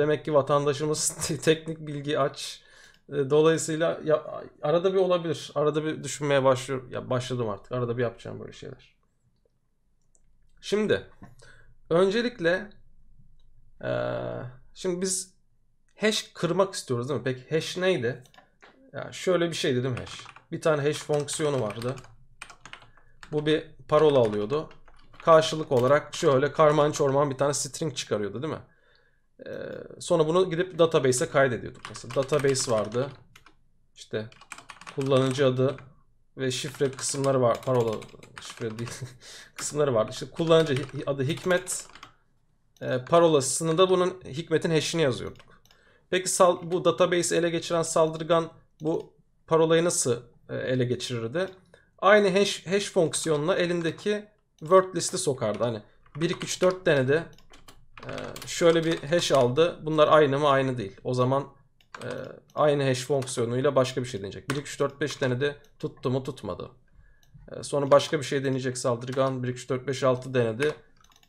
Demek ki vatandaşımız teknik bilgi aç. E, Dolayısıyla ya, arada bir olabilir. Arada bir düşünmeye başlıyor. Ya başladım artık. Arada bir yapacağım böyle şeyler. Şimdi öncelikle eee, şimdi biz hash kırmak istiyoruz değil mi? Peki hash neydi? Ya şöyle bir şeydi değil mi hash? Bir tane hash fonksiyonu vardı. Bu bir parola alıyordu. Karşılık olarak şöyle karman çorman bir tane string çıkarıyordu değil mi? Ee, sonra bunu gidip database'e kaydediyorduk. Mesela database vardı. İşte kullanıcı adı ve şifre kısımları var. Parola şifre değil. kısımları vardı. İşte kullanıcı adı Hikmet. E, parolasını da bunun Hikmet'in hash'ini yazıyorduk. Peki sal- bu database'i ele geçiren saldırgan bu parolayı nasıl e, ele geçirirdi? Aynı hash, hash fonksiyonuna elindeki word listi sokardı. Hani 1 2 3 4 denedi. Ee, şöyle bir hash aldı. Bunlar aynı mı? Aynı değil. O zaman e, aynı hash fonksiyonuyla başka bir şey deneyecek. 1 2 3 4 5 denedi. Tuttu mu? Tutmadı. Ee, sonra başka bir şey deneyecek saldırgan. 1 2 3 4 5 6 denedi.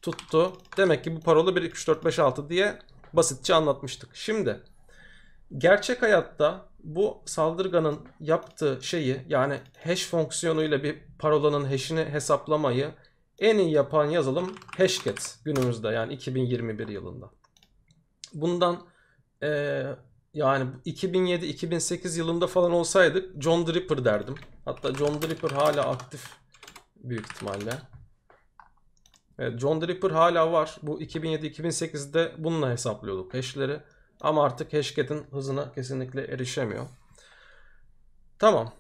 Tuttu. Demek ki bu parola 1 2 3 4 5 6 diye basitçe anlatmıştık. Şimdi gerçek hayatta bu saldırganın yaptığı şeyi yani hash fonksiyonuyla bir parolanın hash'ini hesaplamayı en iyi yapan yazılım Hashcat günümüzde yani 2021 yılında. Bundan eee, yani 2007-2008 yılında falan olsaydık John Draper derdim. Hatta John Draper hala aktif büyük ihtimalle. Evet, John Draper hala var. Bu 2007-2008'de bununla hesaplıyorduk hash'leri. Ama artık Hashcat'in hızına kesinlikle erişemiyor. Tamam.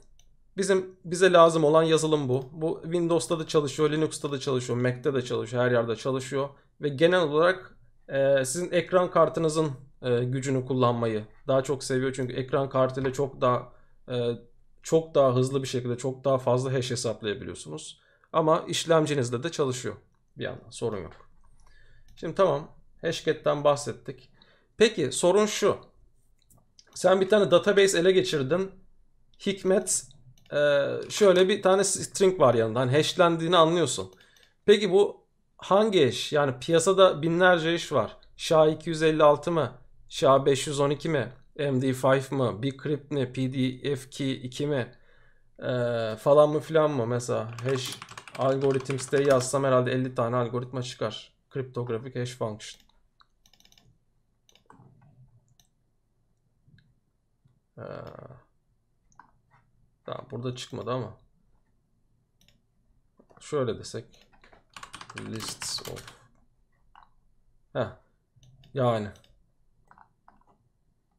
Bizim bize lazım olan yazılım bu. Bu Windows'ta da çalışıyor, Linux'ta da çalışıyor, Mac'te de çalışıyor, her yerde çalışıyor ve genel olarak e, sizin ekran kartınızın e, gücünü kullanmayı daha çok seviyor çünkü ekran kartıyla çok daha e, çok daha hızlı bir şekilde çok daha fazla hash hesaplayabiliyorsunuz. Ama işlemcinizde de çalışıyor bir yandan sorun yok. Şimdi tamam Hashcat'ten bahsettik. Peki sorun şu. Sen bir tane database ele geçirdin. Hikmet şöyle bir tane string var yanında. Hani hashlendiğini anlıyorsun. Peki bu hangi hash? Yani piyasada binlerce hash var. SHA-256 mı? SHA-512 mi? MD5 mı? Bcrypt mi? PDF2 mi? Ee, falan mı filan mı? Mesela hash algorithms'te yazsam herhalde 50 tane algoritma çıkar. Cryptographic hash function. Ee, Tamam burada çıkmadı ama. Şöyle desek. Lists of. Heh. Yani.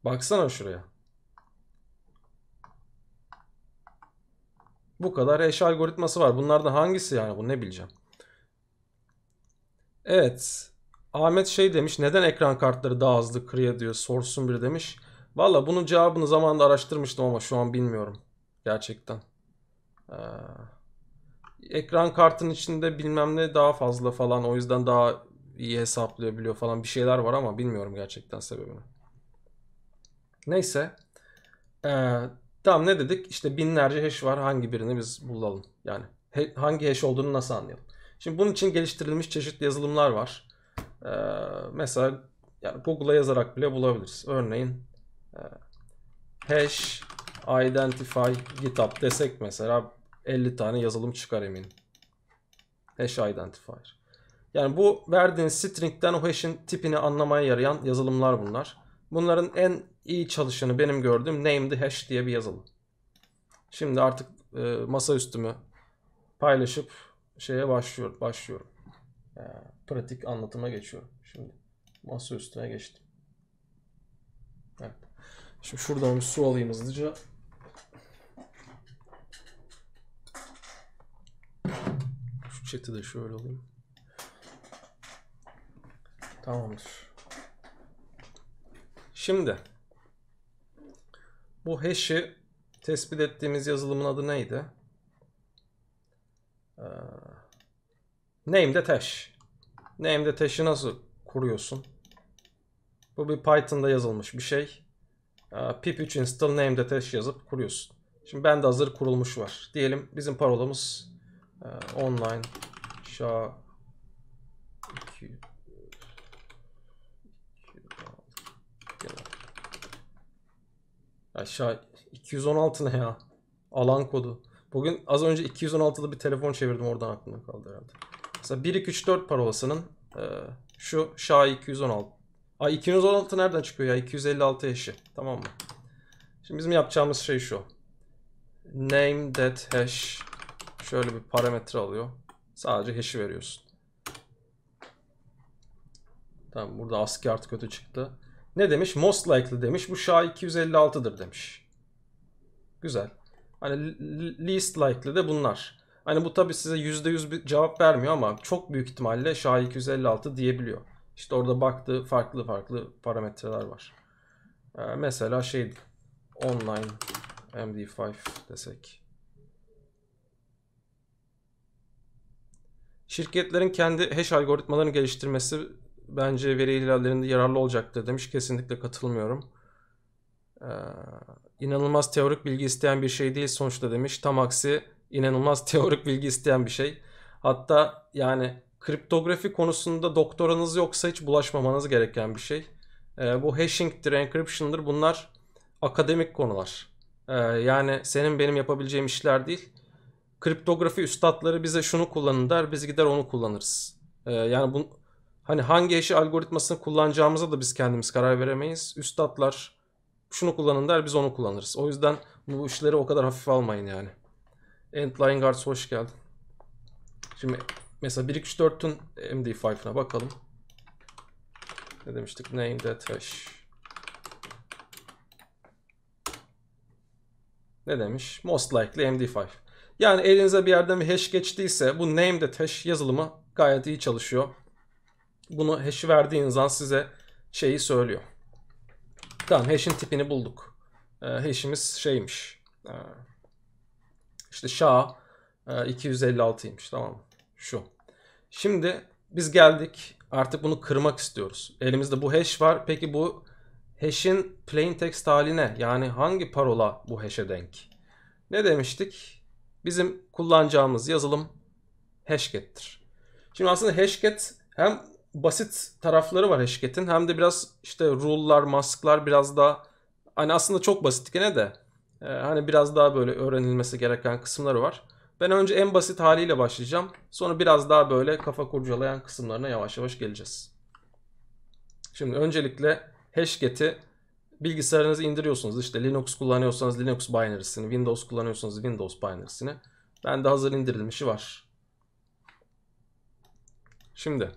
Baksana şuraya. Bu kadar hash algoritması var. Bunlardan hangisi yani bu ne bileceğim. Evet. Ahmet şey demiş. Neden ekran kartları daha hızlı kırıyor diyor. Sorsun biri demiş. Valla bunun cevabını zamanında araştırmıştım ama şu an bilmiyorum. Gerçekten. Ee, ekran kartın içinde bilmem ne daha fazla falan o yüzden daha iyi hesaplayabiliyor falan bir şeyler var ama bilmiyorum gerçekten sebebini. Neyse. Ee, tamam ne dedik? İşte binlerce hash var. Hangi birini biz bulalım? Yani he- hangi hash olduğunu nasıl anlayalım? Şimdi bunun için geliştirilmiş çeşitli yazılımlar var. Ee, mesela yani Google'a yazarak bile bulabiliriz. Örneğin e, hash identify GitHub desek mesela 50 tane yazılım çıkar eminim. Hash identifier. Yani bu verdiğin string'den o hash'in tipini anlamaya yarayan yazılımlar bunlar. Bunların en iyi çalışanı benim gördüğüm name the hash diye bir yazılım. Şimdi artık e, masaüstümü paylaşıp şeye başlıyor, başlıyorum. E, pratik anlatıma geçiyorum. Şimdi masaüstüne geçtim. Evet. Şimdi şuradan bir su alayım hızlıca. Şu chat'i de şöyle alayım. Tamamdır. Şimdi bu hash'i tespit ettiğimiz yazılımın adı neydi? Ee, name the hash. Name the hash'i nasıl kuruyorsun? Bu bir Python'da yazılmış bir şey. Ee, pip3 install name the hash yazıp kuruyorsun. Şimdi bende hazır kurulmuş var. Diyelim bizim parolamız e, online SHA 2 2 Aşağı 216 ne ya? Alan kodu. Bugün az önce 216'lı bir telefon çevirdim oradan aklımda kaldı herhalde. Mesela 1 2 3 4 parolasının e, şu SHA 216. Ay 216 nereden çıkıyor ya? 256 eşi. Tamam mı? Şimdi bizim yapacağımız şey şu. Name that hash şöyle bir parametre alıyor. Sadece hash'i veriyorsun. Tamam burada ASCII artı kötü çıktı. Ne demiş? Most likely demiş. Bu SHA 256'dır demiş. Güzel. Hani least likely de bunlar. Hani bu tabi size %100 bir cevap vermiyor ama çok büyük ihtimalle SHA 256 diyebiliyor. İşte orada baktığı farklı farklı parametreler var. Ee, mesela şey online MD5 desek. Şirketlerin kendi hash algoritmalarını geliştirmesi bence veri ihlallerinde yararlı olacaktır demiş. Kesinlikle katılmıyorum. Ee, inanılmaz teorik bilgi isteyen bir şey değil sonuçta demiş. Tam aksi inanılmaz teorik bilgi isteyen bir şey. Hatta yani kriptografi konusunda doktoranız yoksa hiç bulaşmamanız gereken bir şey. Ee, bu hashing'tir, encryption'dır bunlar akademik konular. Ee, yani senin benim yapabileceğim işler değil. Kriptografi üstadları bize şunu kullanın der, biz gider onu kullanırız. Ee, yani bu hani hangi hash'i algoritmasını kullanacağımıza da biz kendimiz karar veremeyiz. Üstadlar şunu kullanın der, biz onu kullanırız. O yüzden bu işleri o kadar hafif almayın yani. Endline Guards hoş geldin. Şimdi mesela 1.2.4'ün MD5'ına bakalım. Ne demiştik? Name that hash. Ne demiş? Most likely MD5. Yani elinize bir yerden bir hash geçtiyse bu name that hash yazılımı gayet iyi çalışıyor. Bunu hash'i verdiğiniz an size şeyi söylüyor. Tamam hash'in tipini bulduk. Ee, hash'imiz şeymiş. Ee, işte SHA e, 256'ymış tamam mı? Şu. Şimdi biz geldik artık bunu kırmak istiyoruz. Elimizde bu hash var. Peki bu hash'in plain text haline yani hangi parola bu hash'e denk? Ne demiştik? Bizim kullanacağımız yazılım hashget'tir. Şimdi aslında hashget hem basit tarafları var hashget'in hem de biraz işte rule'lar, mask'lar biraz daha hani aslında çok basit gene de e, hani biraz daha böyle öğrenilmesi gereken kısımları var. Ben önce en basit haliyle başlayacağım. Sonra biraz daha böyle kafa kurcalayan kısımlarına yavaş yavaş geleceğiz. Şimdi öncelikle hashget'i bilgisayarınızı indiriyorsunuz. İşte Linux kullanıyorsanız Linux binary'sini, Windows kullanıyorsanız Windows binary'sini. Bende hazır indirilmişi var. Şimdi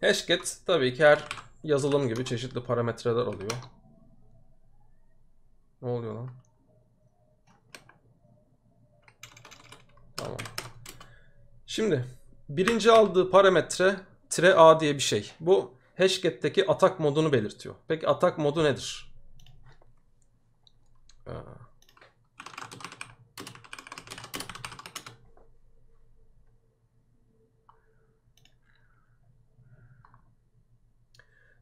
hashget tabii ki her yazılım gibi çeşitli parametreler alıyor. Ne oluyor lan? Tamam. Şimdi birinci aldığı parametre tire a diye bir şey. Bu hashget'teki atak modunu belirtiyor. Peki atak modu nedir? Ee,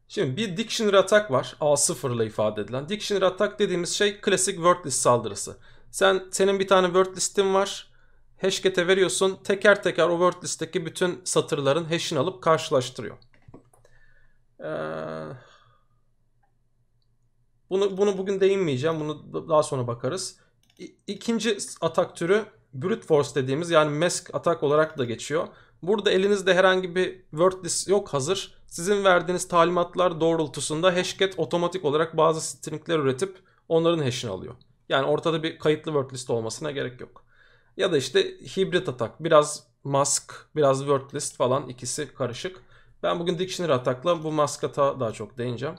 Şimdi bir dictionary atak var. A0 ile ifade edilen. Dictionary atak dediğimiz şey klasik word list saldırısı. Sen senin bir tane word listin var. Hashget'e veriyorsun. Teker teker o word listteki bütün satırların hash'ini alıp karşılaştırıyor. Ee, bunu bunu bugün değinmeyeceğim. Bunu daha sonra bakarız. İkinci atak türü brute force dediğimiz yani mask atak olarak da geçiyor. Burada elinizde herhangi bir word list yok hazır. Sizin verdiğiniz talimatlar doğrultusunda hashget otomatik olarak bazı stringler üretip onların hash'ini alıyor. Yani ortada bir kayıtlı word list olmasına gerek yok. Ya da işte hibrit atak. Biraz mask, biraz word list falan ikisi karışık. Ben bugün dictionary atakla bu mask atağa daha çok değineceğim.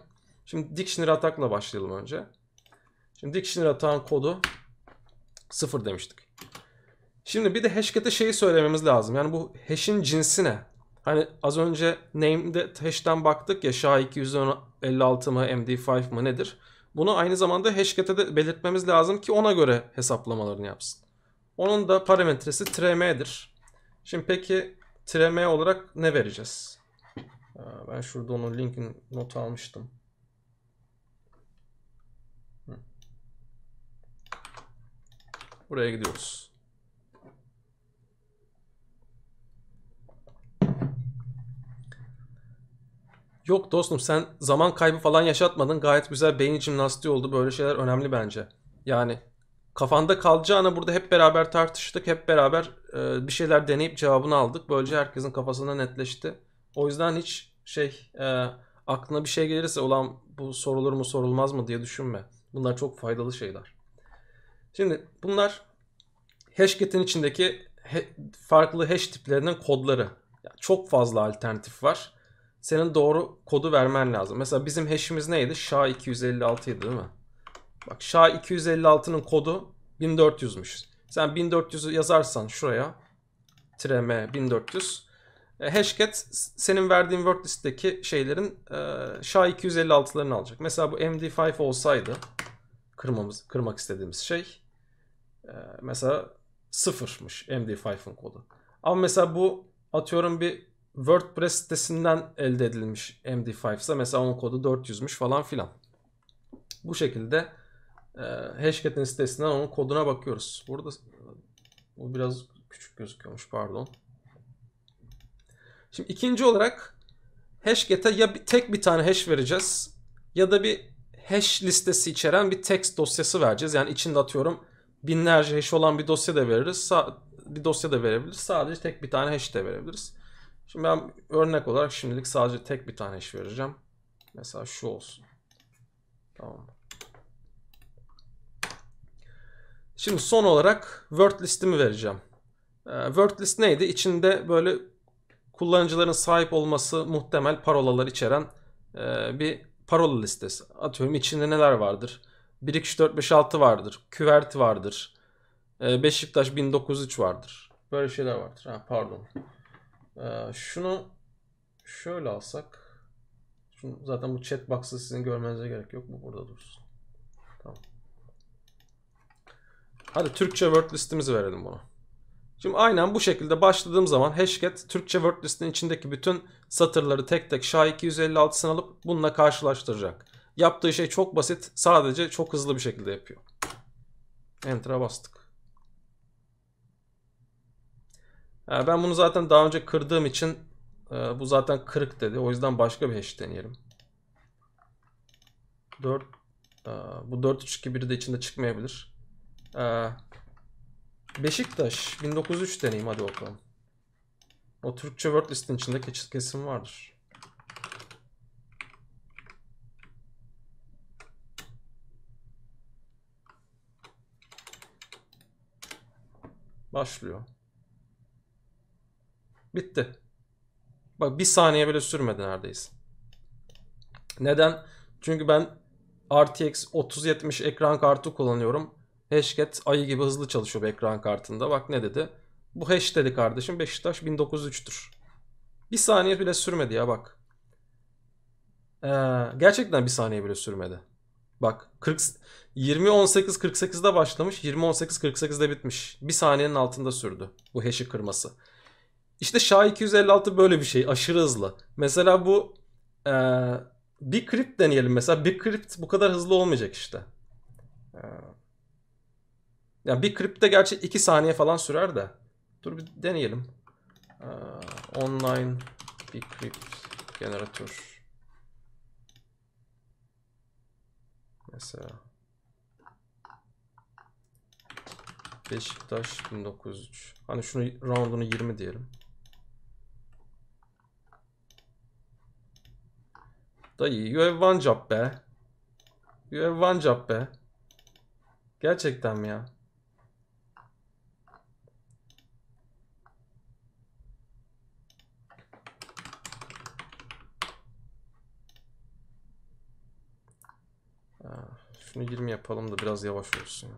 Şimdi dictionary atakla başlayalım önce. Şimdi dictionary atağın kodu 0 demiştik. Şimdi bir de hashget'e şeyi söylememiz lazım. Yani bu hash'in cinsi ne? Hani az önce name'de hash'ten baktık ya SHA-256 mı MD5 mı nedir? Bunu aynı zamanda hashget'e de belirtmemiz lazım ki ona göre hesaplamalarını yapsın. Onun da parametresi trm'dir. Şimdi peki trm olarak ne vereceğiz? Ben şurada onun linkin not almıştım. Buraya gidiyoruz. Yok dostum sen zaman kaybı falan yaşatmadın. Gayet güzel beyin jimnastiği oldu. Böyle şeyler önemli bence. Yani kafanda kalacağına burada hep beraber tartıştık. Hep beraber e, bir şeyler deneyip cevabını aldık. Böylece herkesin kafasında netleşti. O yüzden hiç şey e, aklına bir şey gelirse olan bu sorulur mu sorulmaz mı diye düşünme. Bunlar çok faydalı şeyler. Şimdi bunlar Hashget'in içindeki he, farklı hash tiplerinin kodları. Yani çok fazla alternatif var. Senin doğru kodu vermen lazım. Mesela bizim hash'imiz neydi? SHA-256 idi değil mi? Bak SHA-256'nın kodu 1400'müş. Sen 1400'ü yazarsan şuraya treme 1400 e, Hashcat senin verdiğin word listteki şeylerin e, SHA-256'larını alacak. Mesela bu MD5 olsaydı kırmamız, kırmak istediğimiz şey e, mesela sıfırmış MD5'ın kodu. Ama mesela bu atıyorum bir WordPress sitesinden elde edilmiş MD5 ise mesela onun kodu 400'müş falan filan. Bu şekilde e, Hashcat'in sitesinden onun koduna bakıyoruz. Burada bu biraz küçük gözüküyormuş pardon. Şimdi ikinci olarak Hashget'e ya bir, tek bir tane hash vereceğiz ya da bir hash listesi içeren bir text dosyası vereceğiz. Yani içinde atıyorum binlerce hash olan bir dosya da veririz. bir dosya da verebiliriz. Sadece tek bir tane hash de verebiliriz. Şimdi ben örnek olarak şimdilik sadece tek bir tane hash vereceğim. Mesela şu olsun. Tamam. Şimdi son olarak word listimi vereceğim. Ee, word list neydi? İçinde böyle kullanıcıların sahip olması muhtemel parolalar içeren e, bir parola listesi. Atıyorum içinde neler vardır? 1, 2, 3, 4, 5, 6 vardır. Küvert vardır. E, Beşiktaş 1903 vardır. Böyle şeyler vardır. Ha, pardon. E, şunu şöyle alsak. Şunu, zaten bu chat box'ı sizin görmenize gerek yok. Bu burada dursun. Tamam. Hadi Türkçe word listimizi verelim buna. Şimdi aynen bu şekilde başladığım zaman Hashcat Türkçe word listinin içindeki bütün satırları tek tek SHA-256'sını alıp bununla karşılaştıracak. Yaptığı şey çok basit. Sadece çok hızlı bir şekilde yapıyor. Enter'a bastık. Ben bunu zaten daha önce kırdığım için e, bu zaten kırık dedi. O yüzden başka bir hash deneyelim. 4 e, bu 432 de içinde çıkmayabilir. Beşiktaş 1903 deneyim hadi bakalım. O Türkçe word listin içinde kesin vardır. Başlıyor. Bitti. Bak bir saniye bile sürmedi neredeyse. Neden? Çünkü ben RTX 3070 ekran kartı kullanıyorum. Hashcat ayı gibi hızlı çalışıyor ekran kartında. Bak ne dedi? Bu hash dedi kardeşim. Beşiktaş 1903'tür. Bir saniye bile sürmedi ya bak. Ee, gerçekten bir saniye bile sürmedi. Bak 40 20 18 48'de başlamış, 20 18 48'de bitmiş. Bir saniyenin altında sürdü bu hash'i kırması. İşte SHA-256 böyle bir şey. Aşırı hızlı. Mesela bu e, bir crypt deneyelim mesela. Bir crypt bu kadar hızlı olmayacak işte. E, yani bir kripte gerçi 2 saniye falan sürer de. Dur bir deneyelim. Ee, online bcrypt generatör. Mesela Beşiktaş 1903. Hani şunu round'unu 20 diyelim. Dayı you have one job be. You have one job be. Gerçekten mi ya? Şunu 20 yapalım da biraz yavaş olsun.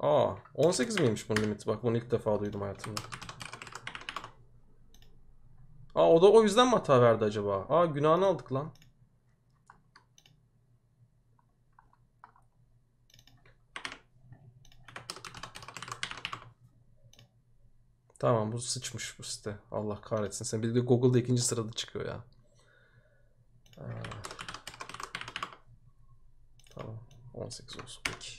Aa 18 miymiş bunun limiti? Bak bunu ilk defa duydum hayatımda. Aa o da o yüzden mi hata verdi acaba? Aa günahını aldık lan. Tamam bu sıçmış bu site. Allah kahretsin. Sen bir de Google'da ikinci sırada çıkıyor ya. Aa. 18 olsun peki.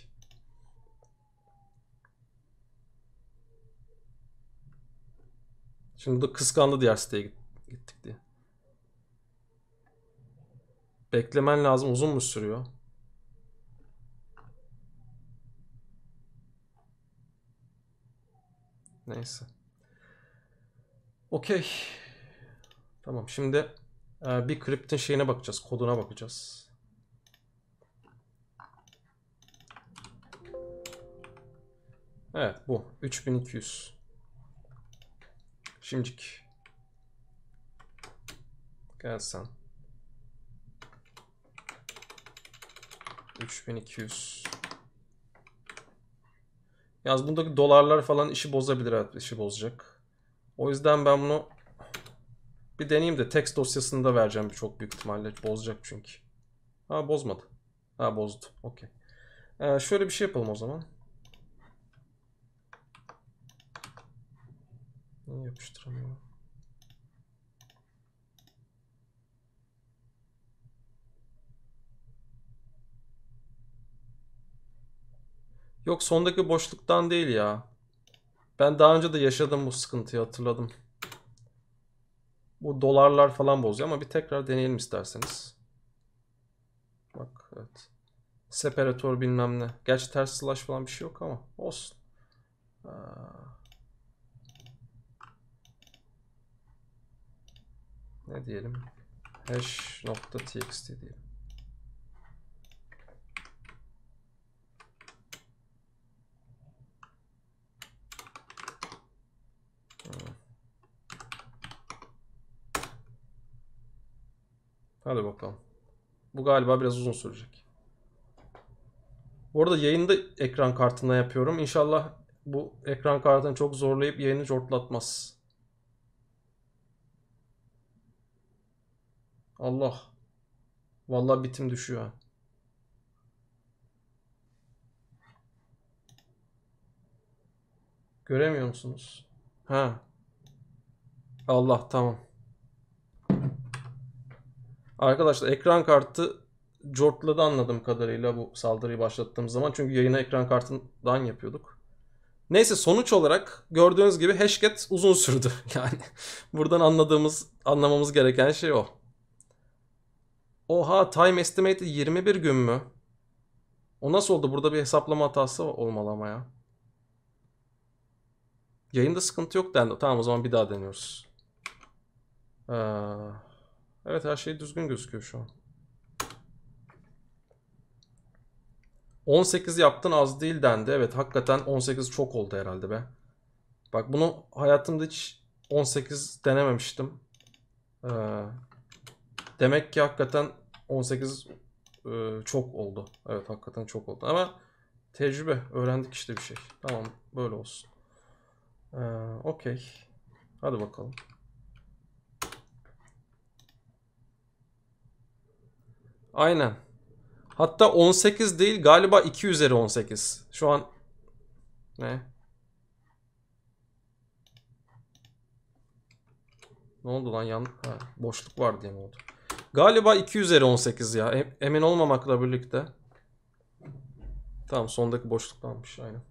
Şimdi de kıskandı diğer siteye gittik diye. Beklemen lazım. Uzun mu sürüyor? Neyse. Okey. Tamam şimdi e, bir kriptin şeyine bakacağız. Koduna bakacağız. Evet bu. 3200. Şimdiki. Gel sen. 3200. Yalnız bundaki dolarlar falan işi bozabilir. Evet işi bozacak. O yüzden ben bunu bir deneyeyim de text dosyasını da vereceğim çok büyük ihtimalle. Bozacak çünkü. Ha bozmadı. Ha bozdu. Okey. Ee, şöyle bir şey yapalım o zaman. Niye yapıştıramıyorum? Yok sondaki boşluktan değil ya. Ben daha önce de yaşadım bu sıkıntıyı hatırladım. Bu dolarlar falan bozuyor ama bir tekrar deneyelim isterseniz. Bak evet. Separatör bilmem ne. Gerçi ters slash falan bir şey yok ama olsun. Aa. Ne diyelim? Hash.txt diyelim. Hadi bakalım. Bu galiba biraz uzun sürecek. Bu arada yayında ekran kartına yapıyorum. İnşallah bu ekran kartını çok zorlayıp yayını cortlatmaz. Allah. Vallahi bitim düşüyor. Göremiyor musunuz? Ha. Allah tamam. Arkadaşlar ekran kartı cortladı anladığım kadarıyla bu saldırıyı başlattığım zaman. Çünkü yayını ekran kartından yapıyorduk. Neyse sonuç olarak gördüğünüz gibi hashcat uzun sürdü. Yani buradan anladığımız, anlamamız gereken şey o. Oha time estimated 21 gün mü? O nasıl oldu? Burada bir hesaplama hatası olmalı ama ya. Yayında sıkıntı yok dendi. Tamam o zaman bir daha deniyoruz. Ee, evet her şey düzgün gözüküyor şu an. 18 yaptın az değil dendi. Evet hakikaten 18 çok oldu herhalde be. Bak bunu hayatımda hiç 18 denememiştim. Ee, demek ki hakikaten 18 e, çok oldu. Evet hakikaten çok oldu. Ama tecrübe öğrendik işte bir şey. Tamam böyle olsun. Ee, Okey. Hadi bakalım. Aynen. Hatta 18 değil galiba 2 üzeri 18. Şu an ne? Ne oldu lan yan ha, boşluk var diye mi oldu? Galiba 2 üzeri 18 ya. Em- Emin olmamakla birlikte. Tamam sondaki boşluktanmış aynen.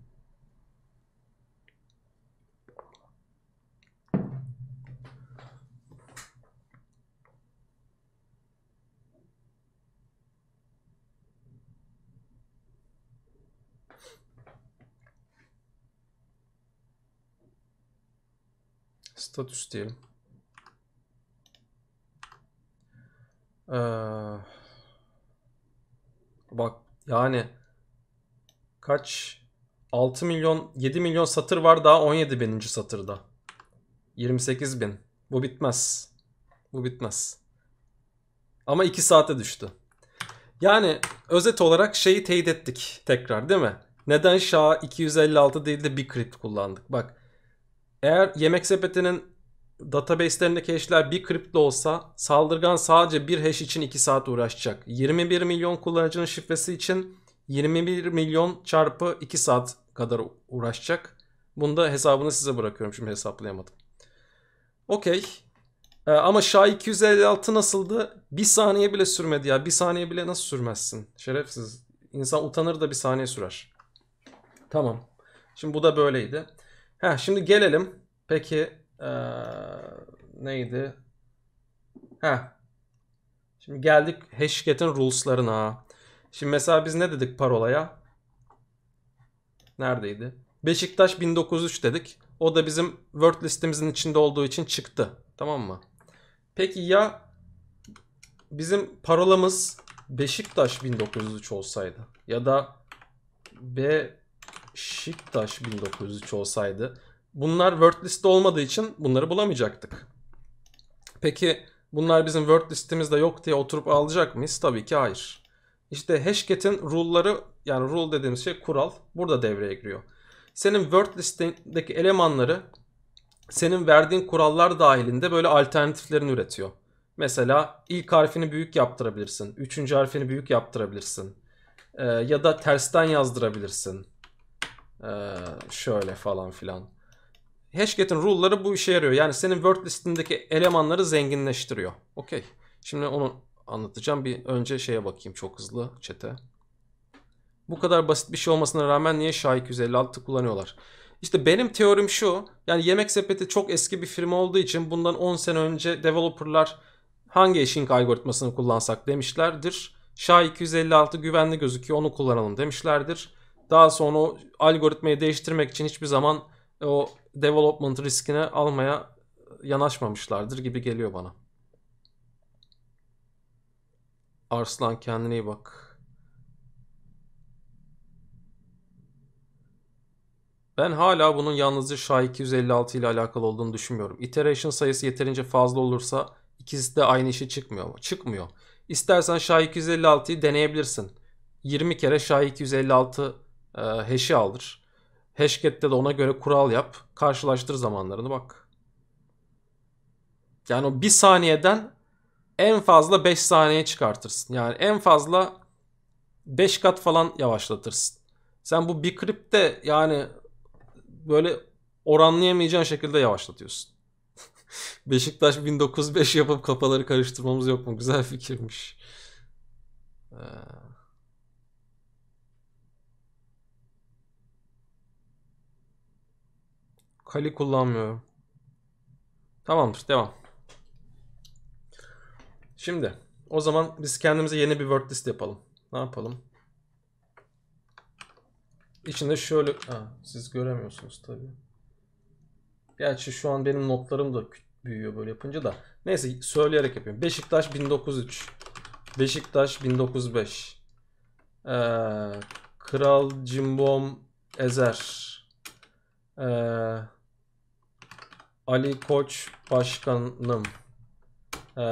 Statüs diyelim. Ee, bak yani kaç 6 milyon 7 milyon satır var daha 17 bininci satırda. 28 bin. Bu bitmez. Bu bitmez. Ama 2 saate düştü. Yani özet olarak şeyi teyit ettik tekrar değil mi? Neden SHA 256 değil de Bcrypt kullandık? Bak eğer yemek sepetinin database'lerindeki hash'ler bir kriptle olsa saldırgan sadece bir hash için 2 saat uğraşacak. 21 milyon kullanıcının şifresi için 21 milyon çarpı 2 saat kadar uğraşacak. Bunu da hesabını size bırakıyorum. Şimdi hesaplayamadım. Okey. Ee, ama SHA-256 nasıldı? Bir saniye bile sürmedi ya. Bir saniye bile nasıl sürmezsin? Şerefsiz. İnsan utanır da bir saniye sürer. Tamam. Şimdi bu da böyleydi. Heh, şimdi gelelim. Peki ee, neydi? Heh. Şimdi geldik Hashget'in rules'larına. Şimdi mesela biz ne dedik parolaya? Neredeydi? Beşiktaş 1903 dedik. O da bizim word listemizin içinde olduğu için çıktı. Tamam mı? Peki ya bizim parolamız Beşiktaş 1903 olsaydı ya da Beşiktaş 1903 olsaydı bunlar word liste olmadığı için bunları bulamayacaktık. Peki bunlar bizim word listemizde yok diye oturup alacak mıyız? Tabii ki hayır. İşte Hashget'in rule'ları yani rule dediğimiz şey kural burada devreye giriyor. Senin word listendeki elemanları senin verdiğin kurallar dahilinde böyle alternatiflerini üretiyor. Mesela ilk harfini büyük yaptırabilirsin. Üçüncü harfini büyük yaptırabilirsin. Ee, ya da tersten yazdırabilirsin. Ee, şöyle falan filan. Hashget'in rule'ları bu işe yarıyor. Yani senin word listindeki elemanları zenginleştiriyor. Okey. Şimdi onu anlatacağım. Bir önce şeye bakayım çok hızlı çete. Bu kadar basit bir şey olmasına rağmen niye SHA-256 kullanıyorlar? İşte benim teorim şu. Yani Yemek Sepeti çok eski bir firma olduğu için bundan 10 sene önce developerlar hangi hashing algoritmasını kullansak demişlerdir. SHA-256 güvenli gözüküyor onu kullanalım demişlerdir. Daha sonra o algoritmayı değiştirmek için hiçbir zaman o development riskine almaya yanaşmamışlardır gibi geliyor bana. Arslan kendine iyi bak. Ben hala bunun yalnızca SHA-256 ile alakalı olduğunu düşünmüyorum. Iteration sayısı yeterince fazla olursa ikisi de aynı işe çıkmıyor mu? Çıkmıyor. İstersen SHA-256'yı deneyebilirsin. 20 kere SHA-256 e, hash'i aldır. Hashget'te de ona göre kural yap. Karşılaştır zamanlarını bak. Yani o bir saniyeden en fazla 5 saniye çıkartırsın. Yani en fazla 5 kat falan yavaşlatırsın. Sen bu Bcrypt'te yani böyle oranlayamayacağın şekilde yavaşlatıyorsun. Beşiktaş 1905 yapıp kafaları karıştırmamız yok mu? Güzel fikirmiş. Ee... Kali kullanmıyorum. Tamamdır devam. Şimdi o zaman biz kendimize yeni bir word list yapalım. Ne yapalım? İçinde şöyle... Ha, siz göremiyorsunuz tabii. Gerçi şu an benim notlarım da büyüyor böyle yapınca da. Neyse söyleyerek yapayım. Beşiktaş 1903. Beşiktaş 1905. Ee, Kral Cimbom Ezer. Ee, Ali Koç Başkanım. Ee,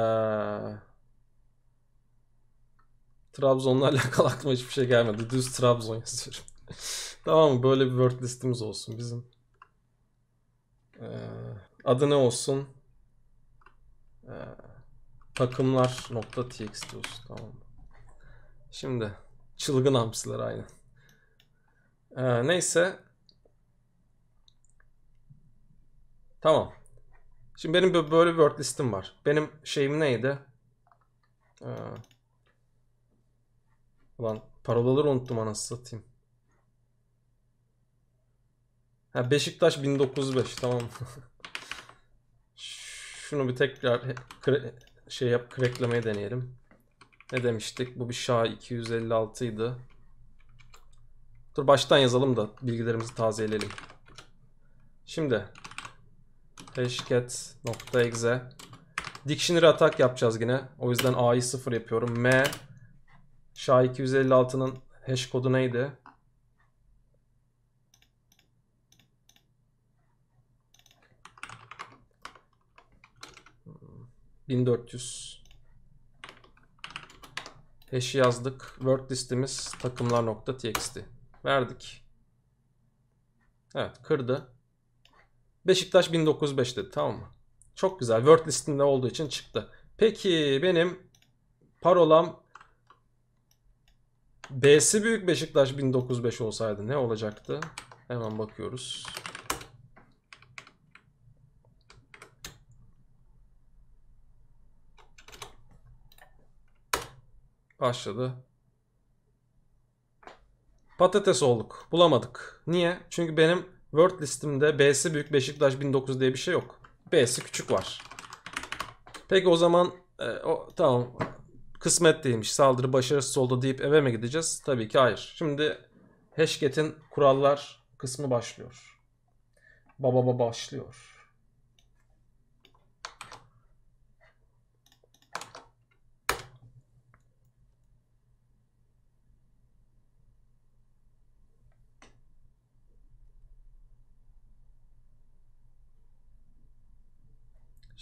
Trabzon'la alakalı aklıma hiçbir şey gelmedi. Düz Trabzon yazıyorum. tamam mı? Böyle bir word listimiz olsun bizim. Ee, adı ne olsun? Ee, takımlar.txt olsun. Tamam mı? Şimdi çılgın hamsiler aynı. Ee, neyse. Tamam. Şimdi benim böyle bir word listim var. Benim şeyim neydi? Ee, ulan parolaları unuttum anasını satayım. Ha, Beşiktaş 1905 tamam. Şunu bir tekrar şey yap cracklemeyi deneyelim. Ne demiştik? Bu bir SHA 256 idi. Dur baştan yazalım da bilgilerimizi tazeleyelim. Şimdi hashcat.exe Dictionary atak yapacağız yine. O yüzden A'yı 0 yapıyorum. M SHA 256'nın hash kodu neydi? 1400 hash yazdık. Word listemiz takımlar.txt verdik. Evet kırdı. Beşiktaş 1905 dedi tamam mı? Çok güzel. Word listinde olduğu için çıktı. Peki benim parolam B'si büyük Beşiktaş 1905 olsaydı ne olacaktı? Hemen bakıyoruz. Başladı. Patates olduk. Bulamadık. Niye? Çünkü benim Word listimde B'si büyük Beşiktaş 1900 diye bir şey yok. B'si küçük var. Peki o zaman e, o, tamam. kısmet değilmiş saldırı başarısız oldu deyip eve mi gideceğiz? Tabii ki hayır. Şimdi Hashget'in kurallar kısmı başlıyor. Baba baba başlıyor.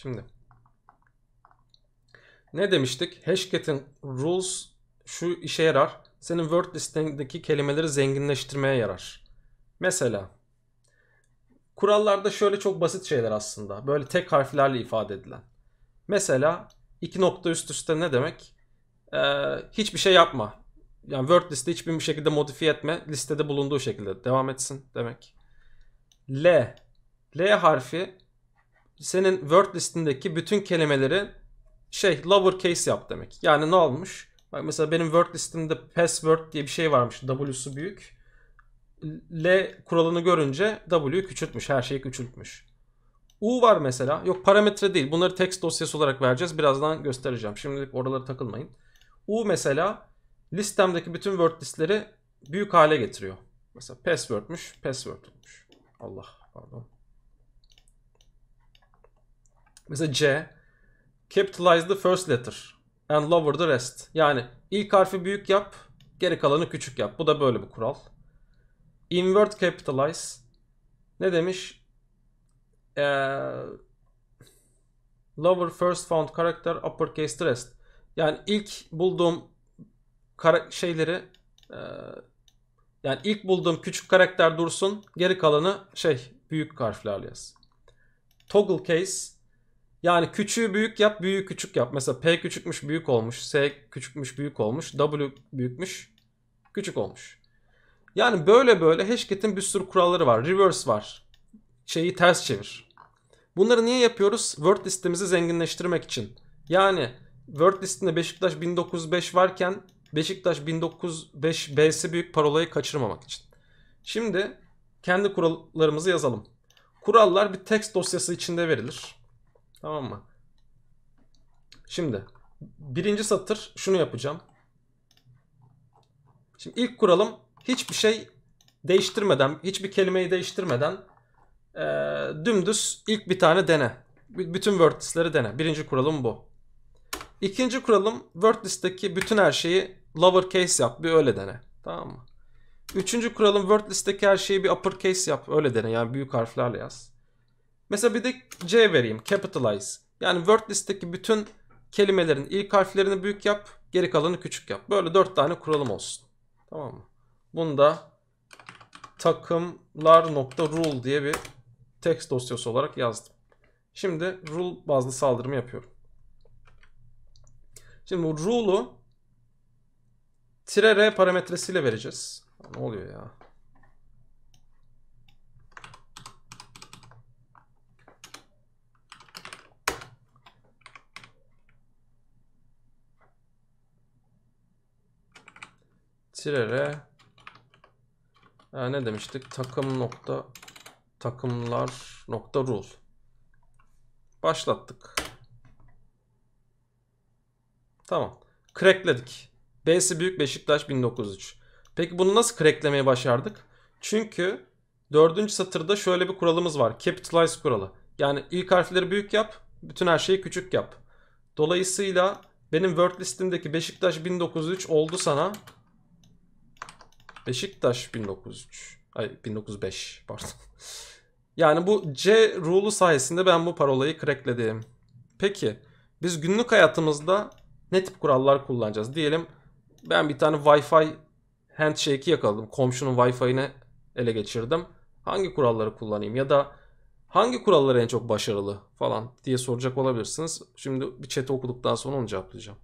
Şimdi ne demiştik? Hashget'in rules şu işe yarar. Senin word listendeki kelimeleri zenginleştirmeye yarar. Mesela kurallarda şöyle çok basit şeyler aslında. Böyle tek harflerle ifade edilen. Mesela iki nokta üst üste ne demek? Ee, hiçbir şey yapma. Yani word liste hiçbir şekilde modifiye etme. Listede bulunduğu şekilde devam etsin demek. L. L harfi senin word listindeki bütün kelimeleri şey lowercase yap demek. Yani ne olmuş? Bak mesela benim word listimde password diye bir şey varmış. W'su büyük. L kuralını görünce W'yu küçültmüş. Her şeyi küçültmüş. U var mesela. Yok parametre değil. Bunları text dosyası olarak vereceğiz. Birazdan göstereceğim. Şimdilik oralara takılmayın. U mesela listemdeki bütün word listleri büyük hale getiriyor. Mesela password'muş. Password olmuş. Allah pardon. Mesela C capitalize the first letter and lower the rest. Yani ilk harfi büyük yap, geri kalanı küçük yap. Bu da böyle bir kural. Invert capitalize ne demiş? Ee, lower first found character uppercase the rest. Yani ilk bulduğum şeyleri e, yani ilk bulduğum küçük karakter dursun, geri kalanı şey büyük harflerle yaz. Toggle case yani küçüğü büyük yap, büyüğü küçük yap. Mesela P küçükmüş büyük olmuş, S küçükmüş büyük olmuş, W büyükmüş küçük olmuş. Yani böyle böyle Hashget'in bir sürü kuralları var. Reverse var. Şeyi ters çevir. Bunları niye yapıyoruz? Word listemizi zenginleştirmek için. Yani Word listinde Beşiktaş 1905 varken Beşiktaş 1905 B'si büyük parolayı kaçırmamak için. Şimdi kendi kurallarımızı yazalım. Kurallar bir text dosyası içinde verilir. Tamam mı? Şimdi birinci satır şunu yapacağım. Şimdi ilk kuralım hiçbir şey değiştirmeden, hiçbir kelimeyi değiştirmeden e, dümdüz ilk bir tane dene. Bütün word listleri dene. Birinci kuralım bu. İkinci kuralım word listteki bütün her şeyi lowercase yap. Bir öyle dene. Tamam mı? Üçüncü kuralım word listteki her şeyi bir uppercase yap. Öyle dene. Yani büyük harflerle yaz. Mesela bir de C vereyim. Capitalize. Yani word listteki bütün kelimelerin ilk harflerini büyük yap. Geri kalanı küçük yap. Böyle dört tane kuralım olsun. Tamam mı? Bunda takımlar.rule diye bir text dosyası olarak yazdım. Şimdi rule bazlı saldırımı yapıyorum. Şimdi bu rule'u tire r parametresiyle vereceğiz. Ne oluyor ya? Tire r ne demiştik? Takım nokta takımlar nokta rule. Başlattık. Tamam. Crackledik. B'si büyük Beşiktaş 1903. Peki bunu nasıl cracklemeye başardık? Çünkü dördüncü satırda şöyle bir kuralımız var. Capitalize kuralı. Yani ilk harfleri büyük yap, bütün her şeyi küçük yap. Dolayısıyla benim word listimdeki Beşiktaş 1903 oldu sana Beşiktaş 1903. Ay 1905 pardon. Yani bu C rule'u sayesinde ben bu parolayı crackledim. Peki biz günlük hayatımızda ne tip kurallar kullanacağız? Diyelim ben bir tane Wi-Fi handshake'i yakaladım. Komşunun Wi-Fi'ini ele geçirdim. Hangi kuralları kullanayım? Ya da hangi kuralları en çok başarılı falan diye soracak olabilirsiniz. Şimdi bir chat'i okuduktan sonra onu cevaplayacağım.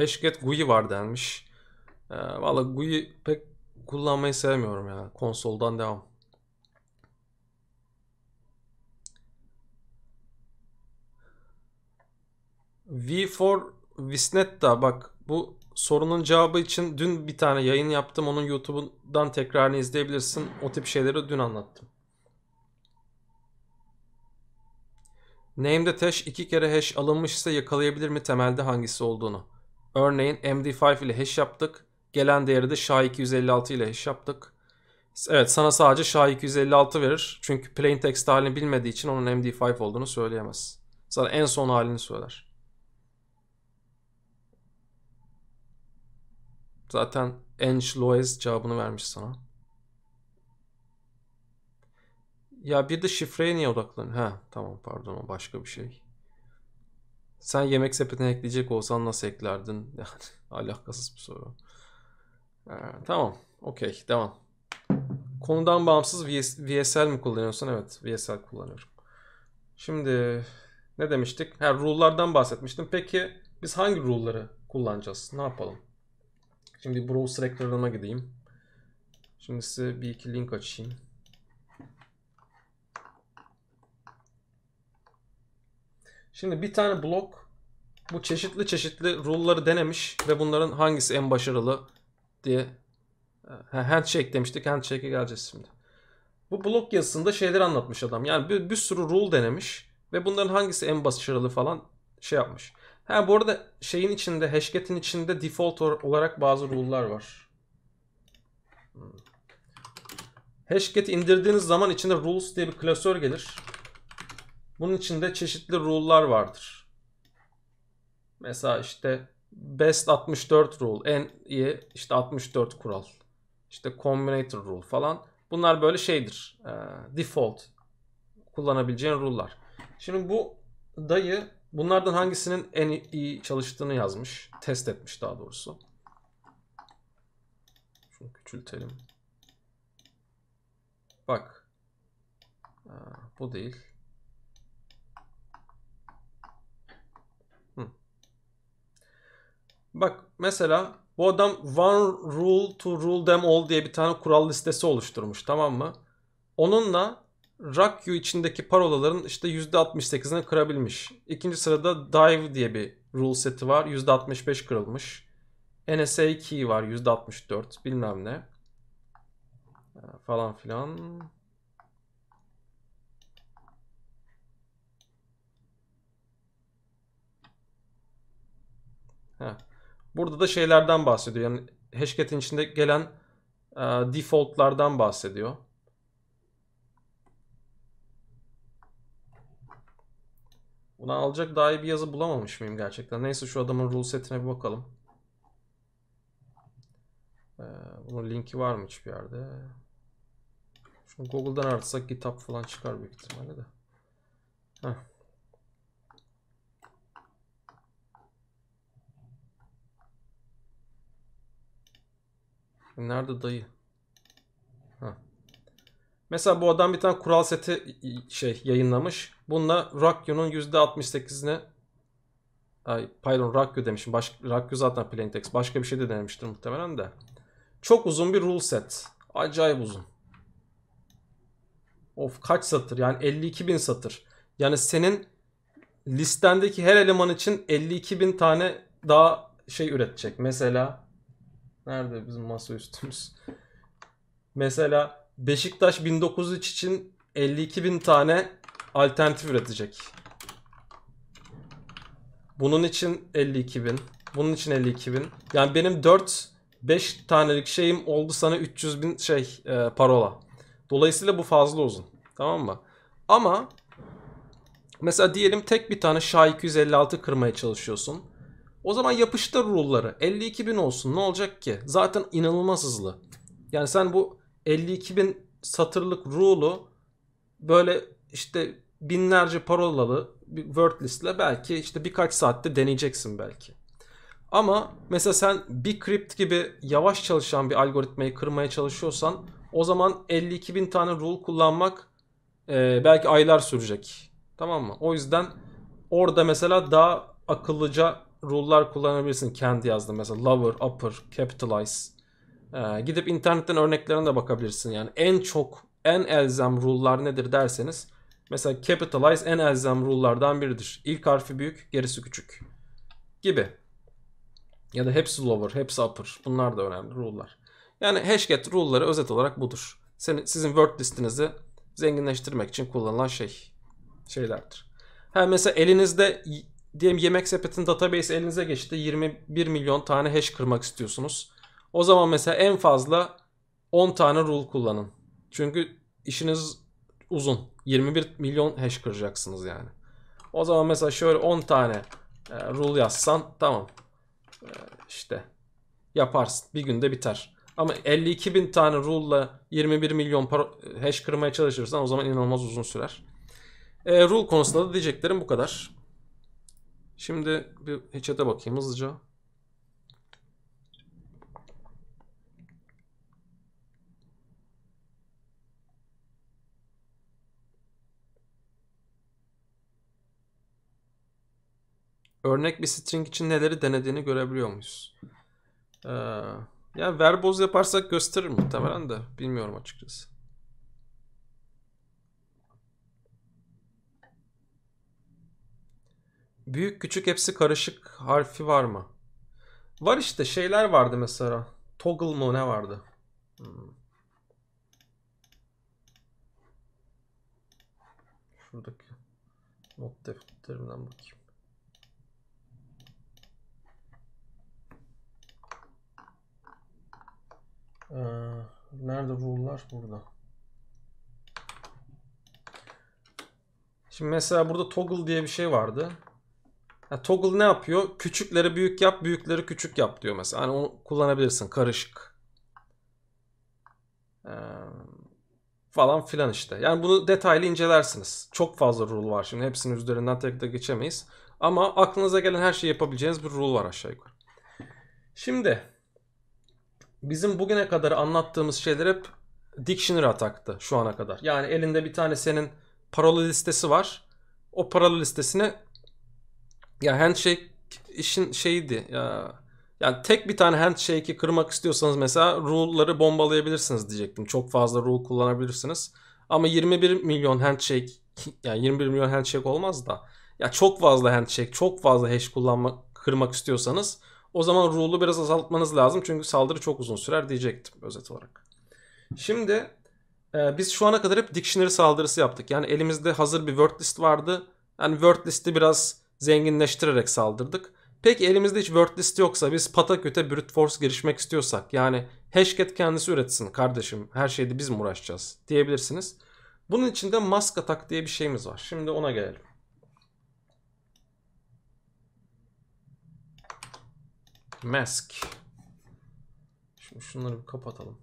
Hashget GUI var denmiş. Ee, Valla GUI pek kullanmayı sevmiyorum ya. Konsoldan devam. V4 Visnetta bak bu sorunun cevabı için dün bir tane yayın yaptım. Onun YouTube'dan tekrarını izleyebilirsin. O tip şeyleri dün anlattım. Name'de hash iki kere hash alınmışsa yakalayabilir mi temelde hangisi olduğunu. Örneğin MD5 ile hash yaptık. Gelen değeri de SHA-256 ile hash yaptık. Evet sana sadece SHA-256 verir. Çünkü plain text halini bilmediği için onun MD5 olduğunu söyleyemez. Sana en son halini söyler. Zaten Ench Loez cevabını vermiş sana. Ya bir de şifreye niye odaklan? Ha tamam pardon o başka bir şey. Sen yemek sepetine ekleyecek olsan nasıl eklerdin? Yani alakasız bir soru. Ha, tamam. Okey devam. Konudan bağımsız VS, VSL mi kullanıyorsun? Evet VSL kullanıyorum. Şimdi ne demiştik? Ha rule'lardan bahsetmiştim. Peki biz hangi rule'ları kullanacağız? Ne yapalım? Şimdi browser ekranıma gideyim. Şimdi size bir iki link açayım. Şimdi bir tane blok bu çeşitli çeşitli rule'ları denemiş ve bunların hangisi en başarılı diye handshake demiştik. Handshake'e geleceğiz şimdi. Bu blok yazısında şeyler anlatmış adam. Yani bir, bir sürü rule denemiş ve bunların hangisi en başarılı falan şey yapmış. Ha bu arada şeyin içinde, hashget'in içinde default olarak bazı rule'lar var. Hmm. Hashget indirdiğiniz zaman içinde rules diye bir klasör gelir. Bunun içinde çeşitli rule'lar vardır. Mesela işte best 64 rule, en iyi işte 64 kural. İşte combinator rule falan. Bunlar böyle şeydir. E, default kullanabileceğin rule'lar. Şimdi bu dayı bunlardan hangisinin en iyi çalıştığını yazmış. Test etmiş daha doğrusu. Şunu küçültelim. Bak. Aa, bu değil. Bak mesela bu adam one rule to rule them all diye bir tane kural listesi oluşturmuş tamam mı? Onunla Rakyu içindeki parolaların işte %68'ini kırabilmiş. İkinci sırada Dive diye bir rule seti var. %65 kırılmış. NSA key var %64 bilmem ne. Falan filan. Heh. Burada da şeylerden bahsediyor. Yani Hashget'in içinde gelen e, defaultlardan bahsediyor. Buna alacak daha iyi bir yazı bulamamış mıyım gerçekten? Neyse şu adamın rule setine bir bakalım. Ee, bunun linki var mı hiçbir yerde? Şunu Google'dan aratsak GitHub falan çıkar büyük ihtimalle de. Heh. Nerede dayı? Ha. Mesela bu adam bir tane kural seti şey yayınlamış. Bununla Rakyu'nun %68'ine Ay pardon Rakyu demişim. Baş, Rakyu zaten plain text. Başka bir şey de denemiştir muhtemelen de. Çok uzun bir rule set. Acayip uzun. Of kaç satır? Yani 52 bin satır. Yani senin listendeki her eleman için 52 bin tane daha şey üretecek. Mesela Nerede bizim masa üstümüz? Mesela Beşiktaş 1903 için 52 bin tane alternatif üretecek. Bunun için 52 bin. Bunun için 52 bin. Yani benim 4 5 tanelik şeyim oldu sana 300 bin şey e, parola. Dolayısıyla bu fazla uzun. Tamam mı? Ama mesela diyelim tek bir tane SHA-256 kırmaya çalışıyorsun. O zaman yapıştır rule'ları. 52 bin olsun ne olacak ki? Zaten inanılmaz hızlı. Yani sen bu 52 bin satırlık rule'u böyle işte binlerce parolalı bir word listle belki işte birkaç saatte deneyeceksin belki. Ama mesela sen Bcrypt gibi yavaş çalışan bir algoritmayı kırmaya çalışıyorsan o zaman 52 bin tane rule kullanmak e, belki aylar sürecek. Tamam mı? O yüzden orada mesela daha akıllıca rule'lar kullanabilirsin. Kendi yazdım mesela lower, upper, capitalize. Ee, gidip internetten örneklerine de bakabilirsin. Yani en çok en elzem rule'lar nedir derseniz mesela capitalize en elzem rule'lardan biridir. İlk harfi büyük, gerisi küçük gibi. Ya da hepsi lower, hepsi upper. Bunlar da önemli rule'lar. Yani hashget rule'ları özet olarak budur. Senin, sizin word listinizi zenginleştirmek için kullanılan şey şeylerdir. Ha mesela elinizde diyelim yemek sepetin database elinize geçti. 21 milyon tane hash kırmak istiyorsunuz. O zaman mesela en fazla 10 tane rule kullanın. Çünkü işiniz uzun. 21 milyon hash kıracaksınız yani. O zaman mesela şöyle 10 tane e, rule yazsan tamam. E, işte yaparsın. Bir günde biter. Ama 52 bin tane rule ile 21 milyon hash kırmaya çalışırsan o zaman inanılmaz uzun sürer. E, rule konusunda da diyeceklerim bu kadar. Şimdi bir chat'e bakayım hızlıca. Örnek bir string için neleri denediğini görebiliyor muyuz? Ee, yani verboz yaparsak gösterir muhtemelen de. Bilmiyorum açıkçası. Büyük küçük hepsi karışık harfi var mı? Var işte şeyler vardı mesela. Toggle mu ne vardı? Hmm. Şuradaki not defterimden bakayım. Ee, nerede rule'lar? Burada. Şimdi mesela burada toggle diye bir şey vardı. Yani toggle ne yapıyor? Küçükleri büyük yap, büyükleri küçük yap diyor mesela. Hani onu kullanabilirsin karışık. Ee, falan filan işte. Yani bunu detaylı incelersiniz. Çok fazla rule var şimdi. Hepsinin üzerinden tek tek geçemeyiz. Ama aklınıza gelen her şeyi yapabileceğiniz bir rule var aşağı yukarı. Şimdi bizim bugüne kadar anlattığımız şeyler hep dictionary ataktı şu ana kadar. Yani elinde bir tane senin parola listesi var. O parola listesine ya handshake işin şeydi ya yani tek bir tane handshake'i kırmak istiyorsanız mesela rule'ları bombalayabilirsiniz diyecektim. Çok fazla rule kullanabilirsiniz. Ama 21 milyon handshake yani 21 milyon handshake olmaz da ya çok fazla handshake, çok fazla hash kullanmak kırmak istiyorsanız o zaman rule'u biraz azaltmanız lazım. Çünkü saldırı çok uzun sürer diyecektim özet olarak. Şimdi e, biz şu ana kadar hep dictionary saldırısı yaptık. Yani elimizde hazır bir word list vardı. Yani word listi biraz zenginleştirerek saldırdık. Peki elimizde hiç word list yoksa biz pataküte brute force girişmek istiyorsak yani hashcat kendisi üretsin kardeşim her şeyde biz mi uğraşacağız diyebilirsiniz. Bunun için de mask atak diye bir şeyimiz var. Şimdi ona gelelim. Mask. Şimdi şunları bir kapatalım.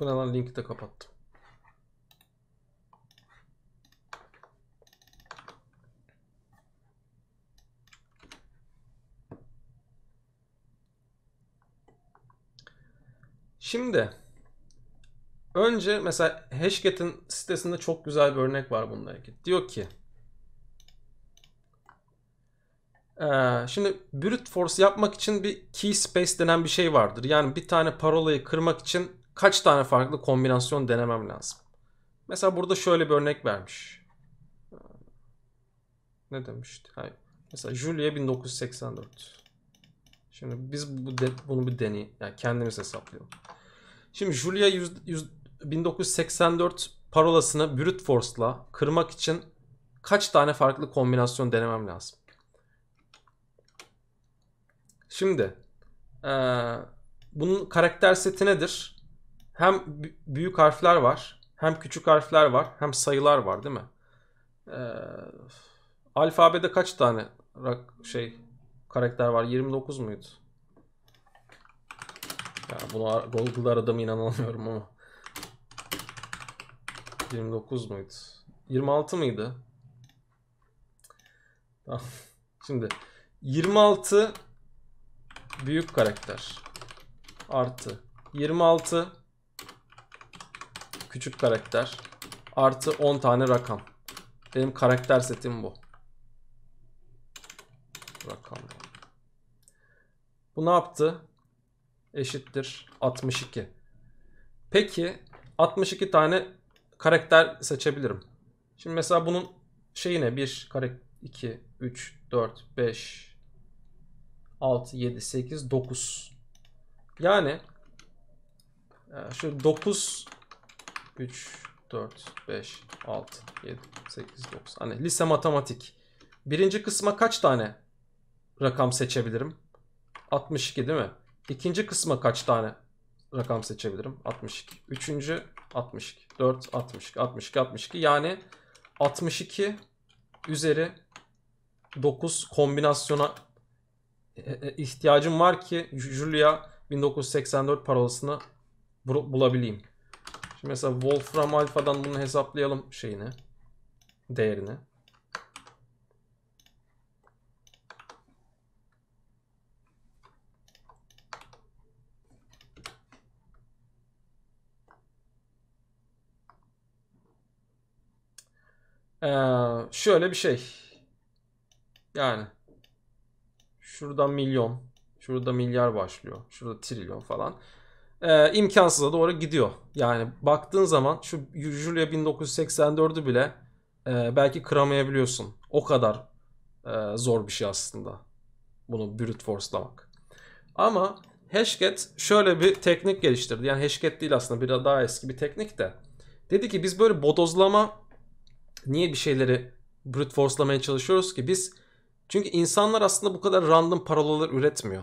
Bu ne lan linki de kapattım. Şimdi önce mesela Hashget'in sitesinde çok güzel bir örnek var bununla ilgili. Diyor ki ee, şimdi brute force yapmak için bir key space denen bir şey vardır. Yani bir tane parolayı kırmak için kaç tane farklı kombinasyon denemem lazım. Mesela burada şöyle bir örnek vermiş. Ne demişti? Hayır. Mesela Julia 1984. Şimdi biz bu de, bunu bir deney, yani kendimiz hesaplayalım. Şimdi Julia 100, 100, 1984 parolasını brute force'la kırmak için kaç tane farklı kombinasyon denemem lazım? Şimdi ee, bunun karakter seti nedir? Hem büyük harfler var, hem küçük harfler var, hem sayılar var değil mi? Ee, alfabede kaç tane şey karakter var? 29 muydu? Ya bunu Google'da aradığımı inanamıyorum ama. 29 muydu? 26 mıydı? Şimdi 26 büyük karakter artı 26 küçük karakter artı 10 tane rakam. Benim karakter setim bu. Rakam. Bu ne yaptı? Eşittir 62. Peki 62 tane karakter seçebilirim. Şimdi mesela bunun şeyi ne? 1 kare 2 3 4 5 6 7 8 9. Yani e, şu 9 3, 4, 5, 6, 7, 8, 9. Hani lise matematik. Birinci kısma kaç tane rakam seçebilirim? 62 değil mi? İkinci kısma kaç tane rakam seçebilirim? 62. Üçüncü 62. 4, 62, 62, 62. Yani 62 üzeri 9 kombinasyona e, e, ihtiyacım var ki Julia 1984 parolasını bulabileyim. Şimdi mesela Wolfram Alpha'dan bunu hesaplayalım şeyini. Değerini. Ee, şöyle bir şey. Yani şurada milyon, şurada milyar başlıyor, şurada trilyon falan. Ee, imkansıza doğru gidiyor. Yani baktığın zaman şu Julia 1984'ü bile e, belki kıramayabiliyorsun. O kadar e, zor bir şey aslında. Bunu brute force'lamak. Ama Hashcat şöyle bir teknik geliştirdi. Yani Hashcat değil aslında biraz daha eski bir teknik de. Dedi ki biz böyle bodozlama niye bir şeyleri brute force'lamaya çalışıyoruz ki? Biz çünkü insanlar aslında bu kadar random parolalar üretmiyor.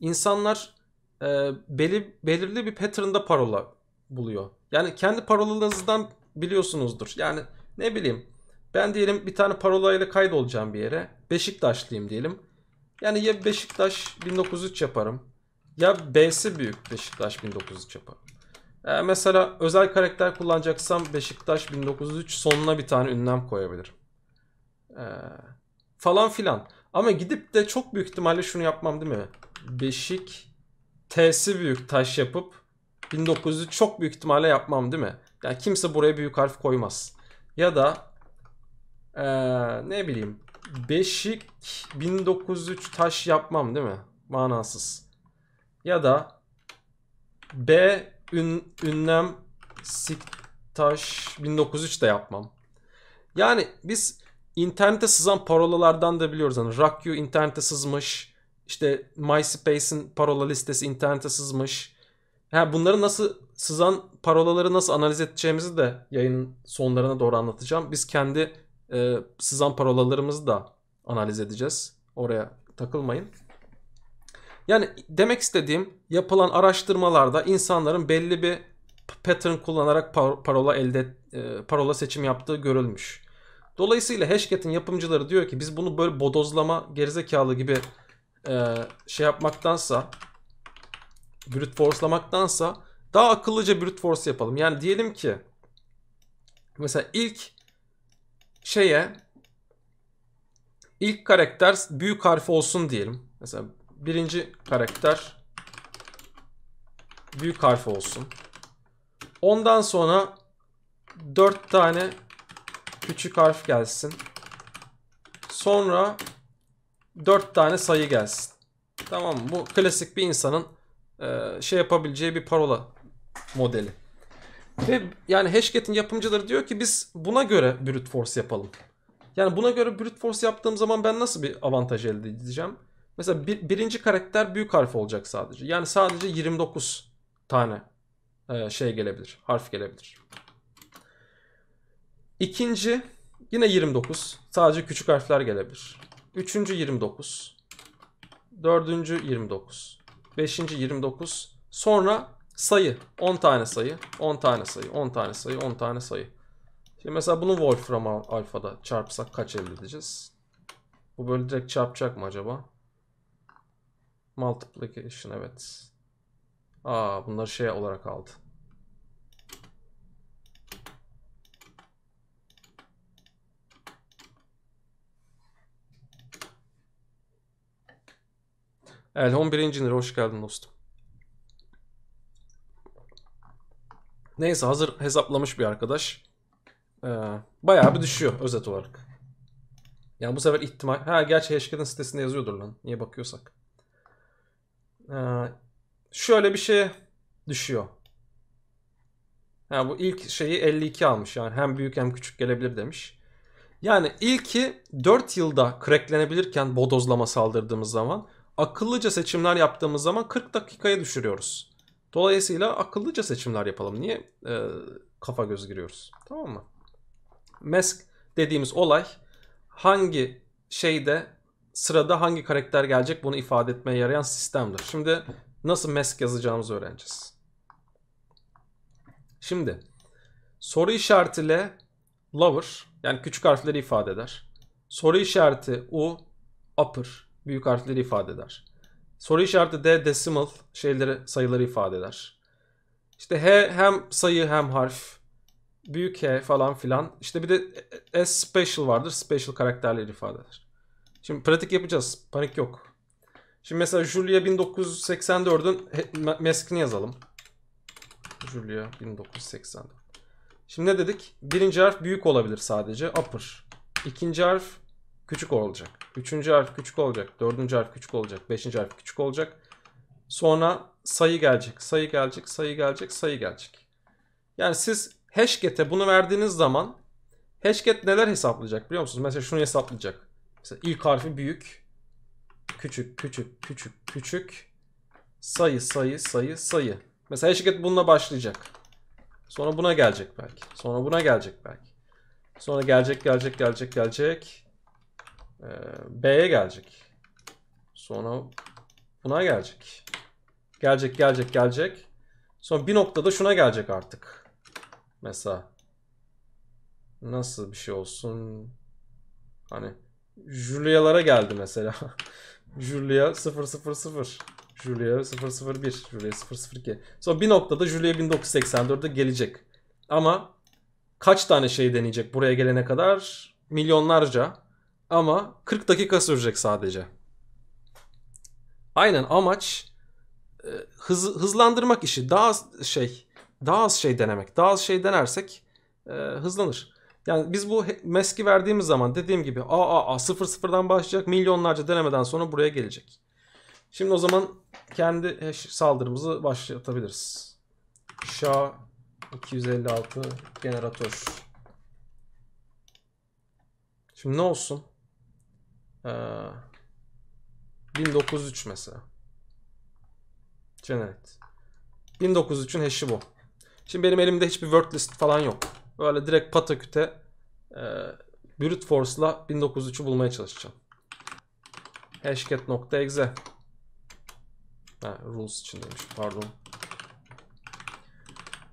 İnsanlar e, belir, belirli bir pattern'da parola buluyor. Yani kendi parolalarınızdan biliyorsunuzdur. Yani ne bileyim ben diyelim bir tane parolayla kaydolacağım bir yere. Beşiktaşlıyım diyelim. Yani ya Beşiktaş 1903 yaparım. Ya B'si büyük Beşiktaş 1903 yaparım. Ee, mesela özel karakter kullanacaksam Beşiktaş 1903 sonuna bir tane ünlem koyabilirim. Ee, falan filan. Ama gidip de çok büyük ihtimalle şunu yapmam değil mi? Beşik T'si büyük taş yapıp 1900'ü çok büyük ihtimalle yapmam değil mi? Yani kimse buraya büyük harf koymaz. Ya da ee, ne bileyim Beşik 1903 taş yapmam değil mi? Manasız. Ya da B ün, ünlem Siktaş 1903 de yapmam. Yani biz internete sızan parolalardan da biliyoruz. Hani Rock You internete sızmış. İşte MySpace'in parola listesi internete sızmış. Ha, bunları nasıl sızan parolaları nasıl analiz edeceğimizi de yayının sonlarına doğru anlatacağım. Biz kendi e, sızan parolalarımızı da analiz edeceğiz. Oraya takılmayın. Yani demek istediğim yapılan araştırmalarda insanların belli bir pattern kullanarak parola elde e, parola seçim yaptığı görülmüş. Dolayısıyla Hashcat'in yapımcıları diyor ki biz bunu böyle bodozlama gerizekalı gibi e, şey yapmaktansa brute force'lamaktansa daha akıllıca brute force yapalım. Yani diyelim ki mesela ilk şeye ilk karakter büyük harfi olsun diyelim. Mesela birinci karakter büyük harfi olsun. Ondan sonra dört tane küçük harf gelsin. Sonra dört tane sayı gelsin. Tamam mı? Bu klasik bir insanın e, şey yapabileceği bir parola modeli. Ve yani Hashcat'in yapımcıları diyor ki biz buna göre brute force yapalım. Yani buna göre brute force yaptığım zaman ben nasıl bir avantaj elde edeceğim? Mesela bir, birinci karakter büyük harf olacak sadece. Yani sadece 29 tane e, şey gelebilir. Harf gelebilir. İkinci yine 29. Sadece küçük harfler gelebilir. Üçüncü 29. Dördüncü 29. Beşinci 29. Sonra sayı. 10 tane sayı. 10 tane sayı. 10 tane sayı. 10 tane sayı. Şimdi mesela bunu Wolfram Alpha'da çarpsak kaç elde edeceğiz? Bu böyle direkt çarpacak mı acaba? Multiplication evet. Aa bunları şey olarak aldı. Evet 11. Engineer hoş geldin dostum. Neyse hazır hesaplamış bir arkadaş. Ee, bayağı bir düşüyor özet olarak. Yani bu sefer ihtimal... Ha gerçi Hashcat'ın sitesinde yazıyordur lan. Niye bakıyorsak. Ee, şöyle bir şey düşüyor. Ha, bu ilk şeyi 52 almış yani hem büyük hem küçük gelebilir demiş. Yani ilki 4 yılda cracklenebilirken bodozlama saldırdığımız zaman akıllıca seçimler yaptığımız zaman 40 dakikaya düşürüyoruz. Dolayısıyla akıllıca seçimler yapalım. Niye e, kafa göz giriyoruz. Tamam mı? Mask dediğimiz olay hangi şeyde sırada hangi karakter gelecek bunu ifade etmeye yarayan sistemdir. Şimdi nasıl mask yazacağımızı öğreneceğiz. Şimdi soru işaretiyle lower yani küçük harfleri ifade eder. Soru işareti U upper büyük harfleri ifade eder. Soru işareti D decimal şeyleri sayıları ifade eder. İşte H hem sayı hem harf. Büyük H falan filan. İşte bir de S special vardır. Special karakterleri ifade eder. Şimdi pratik yapacağız. Panik yok. Şimdi mesela Julia 1984'ün meskini yazalım. Julia 1984. Şimdi ne dedik? Birinci harf büyük olabilir sadece. Upper. İkinci harf küçük olacak. Üçüncü harf küçük olacak. Dördüncü harf küçük olacak. Beşinci harf küçük olacak. Sonra sayı gelecek. Sayı gelecek. Sayı gelecek. Sayı gelecek. Yani siz hashget'e bunu verdiğiniz zaman hashget neler hesaplayacak biliyor musunuz? Mesela şunu hesaplayacak. Mesela ilk harfi büyük. Küçük, küçük, küçük, küçük. Sayı, sayı, sayı, sayı. Mesela hashget bununla başlayacak. Sonra buna gelecek belki. Sonra buna gelecek belki. Sonra gelecek, gelecek, gelecek, gelecek. Ee, B'ye gelecek. Sonra buna gelecek. Gelecek, gelecek, gelecek. Sonra bir noktada şuna gelecek artık. Mesela. Nasıl bir şey olsun? Hani Julia'lara geldi mesela. Julia 000. Julia 001. Julia 002. Sonra bir noktada Julia 1984'de gelecek. Ama kaç tane şey deneyecek buraya gelene kadar? Milyonlarca. Ama 40 dakika sürecek sadece. Aynen amaç e, hız, hızlandırmak işi. Daha az şey daha az şey denemek. Daha az şey denersek e, hızlanır. Yani biz bu meski verdiğimiz zaman dediğim gibi a a a sıfır sıfırdan başlayacak milyonlarca denemeden sonra buraya gelecek. Şimdi o zaman kendi saldırımızı başlatabiliriz. SHA 256 generatör. Şimdi ne olsun? Ee, 1903 mesela. Generate. 1903'ün hash'i bu. Şimdi benim elimde hiçbir word list falan yok. Böyle direkt pataküte e, brute force'la 1903'ü bulmaya çalışacağım. hashcat.exe Ha, rules için demiş pardon.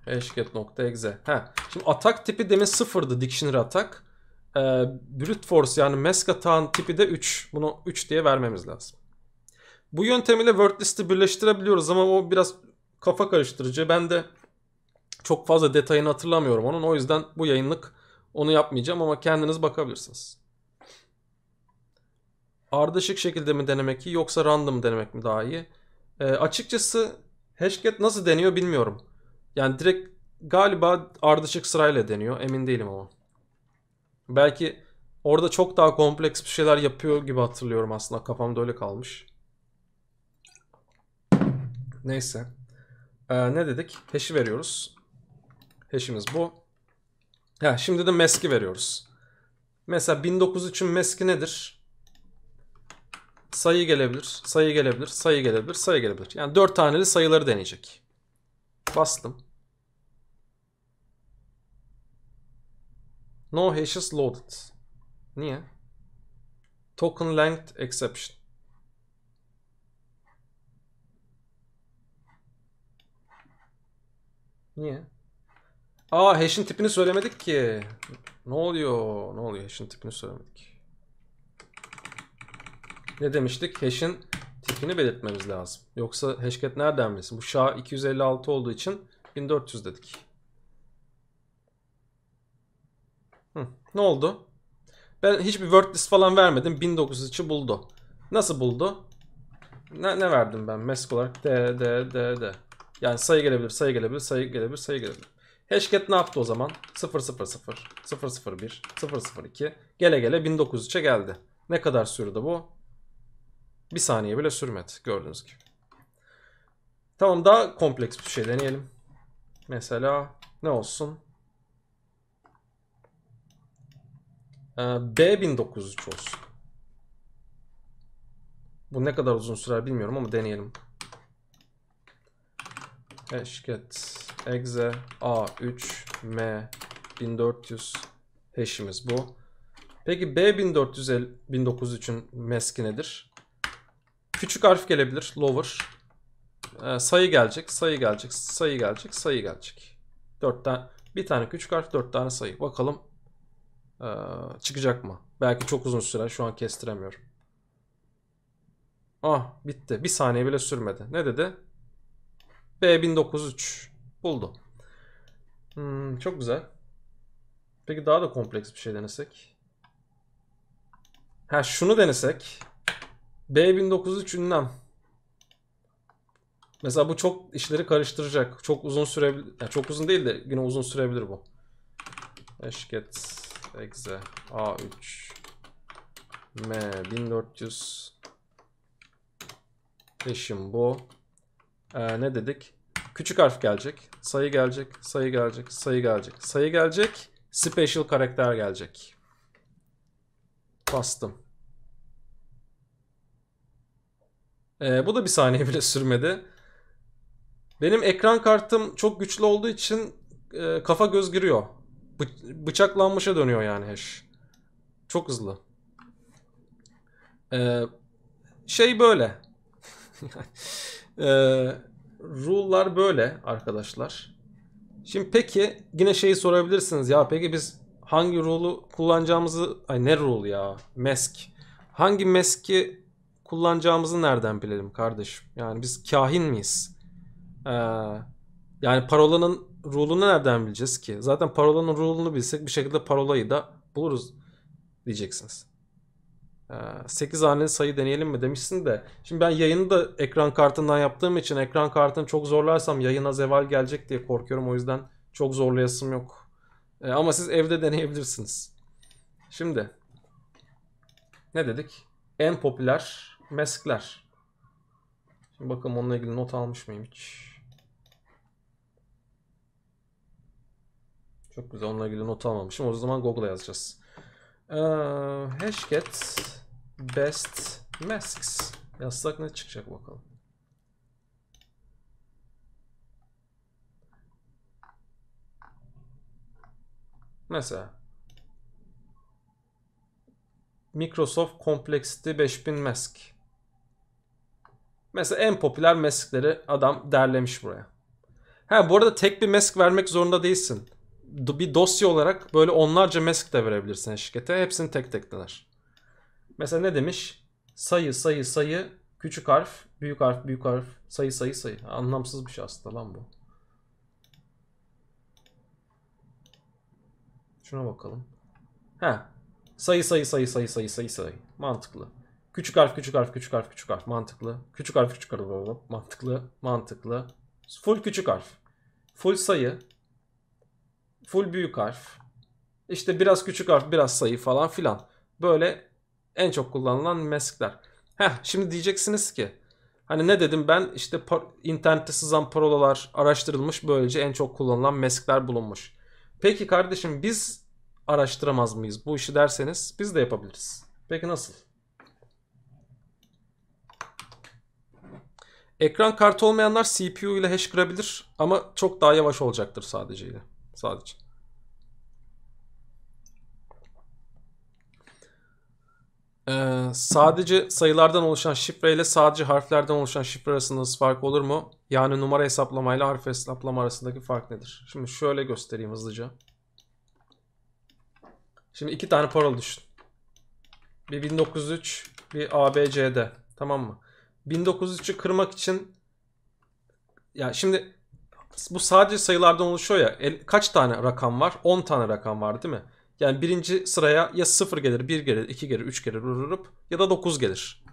hashcat.exe Ha, şimdi atak tipi demin sıfırdı dictionary atak. Ee, brute force yani mask atağın tipi de 3. Bunu 3 diye vermemiz lazım. Bu yöntemiyle word list'i birleştirebiliyoruz ama o biraz kafa karıştırıcı. Ben de çok fazla detayını hatırlamıyorum onun. O yüzden bu yayınlık onu yapmayacağım ama kendiniz bakabilirsiniz. Ardışık şekilde mi denemek iyi yoksa random denemek mi daha iyi? E, açıkçası hashcat nasıl deniyor bilmiyorum. Yani direkt galiba ardışık sırayla deniyor. Emin değilim ama. Belki orada çok daha kompleks bir şeyler yapıyor gibi hatırlıyorum aslında. Kafamda öyle kalmış. Neyse. Ee, ne dedik? Hash'i veriyoruz. Hash'imiz bu. Ha, şimdi de mask'i veriyoruz. Mesela 1903'ün mask'i nedir? Sayı gelebilir, sayı gelebilir, sayı gelebilir, sayı gelebilir. Yani 4 taneli sayıları deneyecek. Bastım. No hashes loaded. Niye? Token length exception. Niye? Aa hash'in tipini söylemedik ki. Ne oluyor? Ne oluyor? Hash'in tipini söylemedik. Ne demiştik? Hash'in tipini belirtmemiz lazım. Yoksa hashcat nereden bilsin? Bu SHA 256 olduğu için 1400 dedik. Hı, ne oldu? Ben hiçbir word list falan vermedim. 1903'ü buldu. Nasıl buldu? Ne, ne verdim ben? Mesk olarak D, D, D, D. Yani sayı gelebilir, sayı gelebilir, sayı gelebilir, sayı gelebilir. Hashcat ne yaptı o zaman? 000, 001, 002 gele gele 1903'e geldi. Ne kadar sürdü bu? Bir saniye bile sürmedi gördüğünüz gibi. Tamam daha kompleks bir şey deneyelim. Mesela ne olsun? Ee, B1903 olsun. Bu ne kadar uzun sürer bilmiyorum ama deneyelim. Hashcat exe a3 M 1400 hash'imiz bu. Peki B 1450 1903'ün mask'i nedir? Küçük harf gelebilir. Lower. Ee, sayı gelecek, sayı gelecek, sayı gelecek, sayı gelecek. 4 tane bir tane küçük harf, 4 tane sayı. Bakalım ee, çıkacak mı? Belki çok uzun süre. Şu an kestiremiyorum. Ah bitti. Bir saniye bile sürmedi. Ne dedi? B1903. Buldu. Hmm, çok güzel. Peki daha da kompleks bir şey denesek. Ha şunu denesek. B1903 ünlem. Mesela bu çok işleri karıştıracak. Çok uzun sürebilir. Yani çok uzun değil de yine uzun sürebilir bu. Eşket exe A3 M 1400 eşim bu. Ee, ne dedik? Küçük harf gelecek. Sayı gelecek. Sayı gelecek. Sayı gelecek. Sayı gelecek. Special karakter gelecek. Bastım. Ee, bu da bir saniye bile sürmedi. Benim ekran kartım çok güçlü olduğu için e, kafa göz giriyor. Bı- bıçaklanmışa dönüyor yani hash. Çok hızlı. Ee, şey böyle. e, rule'lar böyle arkadaşlar. Şimdi peki yine şeyi sorabilirsiniz. Ya peki biz hangi rule'u kullanacağımızı... Ay ne rule ya? Mask. Hangi mask'i kullanacağımızı nereden bilelim kardeşim? Yani biz kahin miyiz? Ee, yani parolanın rule'unu nereden bileceğiz ki? Zaten parolanın rule'unu bilsek bir şekilde parolayı da buluruz diyeceksiniz. Ee, 8 haneli sayı deneyelim mi demişsin de. Şimdi ben yayını da ekran kartından yaptığım için ekran kartını çok zorlarsam yayına zeval gelecek diye korkuyorum. O yüzden çok zorlayasım yok. Ee, ama siz evde deneyebilirsiniz. Şimdi ne dedik? En popüler meskler. Şimdi bakalım onunla ilgili not almış mıyım hiç? Çok güzel onunla ilgili not almamışım. O zaman Google'a yazacağız. Ee, hashcat best masks. Yazsak ne çıkacak bakalım. Mesela Microsoft Complexity 5000 Mask. Mesela en popüler maskleri adam derlemiş buraya. Ha bu arada tek bir mask vermek zorunda değilsin. Bir dosya olarak böyle onlarca mask de verebilirsin şirkete. Hepsini tek tek dener. Mesela ne demiş? Sayı, sayı, sayı, küçük harf, büyük harf, büyük harf, sayı, sayı, sayı. Anlamsız bir şey aslında lan bu. Şuna bakalım. Ha. Sayı, sayı, sayı, sayı, sayı, sayı, sayı. Mantıklı. Küçük harf, küçük harf, küçük harf, küçük harf. Mantıklı. Küçük harf, küçük harf. Mantıklı, mantıklı. Full küçük harf. Full sayı. Full büyük harf. İşte biraz küçük harf, biraz sayı falan filan. Böyle en çok kullanılan meskler. Heh, şimdi diyeceksiniz ki hani ne dedim ben işte internette sızan parolalar araştırılmış böylece en çok kullanılan meskler bulunmuş. Peki kardeşim biz araştıramaz mıyız bu işi derseniz biz de yapabiliriz. Peki nasıl? Ekran kartı olmayanlar CPU ile hash kırabilir ama çok daha yavaş olacaktır sadece ile. Sadece. Ee, sadece sayılardan oluşan şifre ile sadece harflerden oluşan şifre arasında fark olur mu? Yani numara hesaplama ile harf hesaplama arasındaki fark nedir? Şimdi şöyle göstereyim hızlıca. Şimdi iki tane parola düşün. Bir 1903, bir ABCD. Tamam mı? 1903'ü kırmak için ya şimdi bu sadece sayılardan oluşuyor ya. El, kaç tane rakam var? 10 tane rakam var değil mi? Yani birinci sıraya ya 0 gelir, 1 gelir, 2 gelir, 3 gelir, rururup ya da 9 gelir.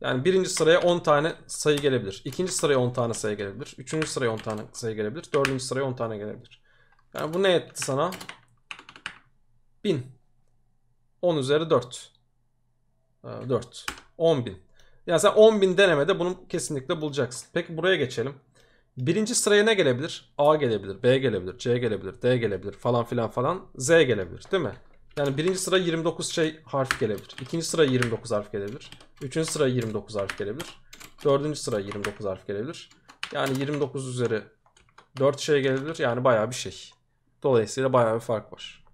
Yani birinci sıraya 10 tane sayı gelebilir. İkinci sıraya 10 tane sayı gelebilir. Üçüncü sıraya 10 tane sayı gelebilir. Dördüncü sıraya 10 tane gelebilir. Yani bu ne etti sana? 1000. 10 üzeri 4. 4. 10 bin. Yani sen 10 bin denemede bunu kesinlikle bulacaksın. Peki buraya geçelim. Birinci sıraya ne gelebilir? A gelebilir, B gelebilir, C gelebilir, D gelebilir falan filan falan. Z gelebilir değil mi? Yani birinci sıra 29 şey harf gelebilir. İkinci sıra 29 harf gelebilir. Üçüncü sıra 29 harf gelebilir. Dördüncü sıra 29 harf gelebilir. Yani 29 üzeri 4 şey gelebilir. Yani bayağı bir şey. Dolayısıyla bayağı bir fark var.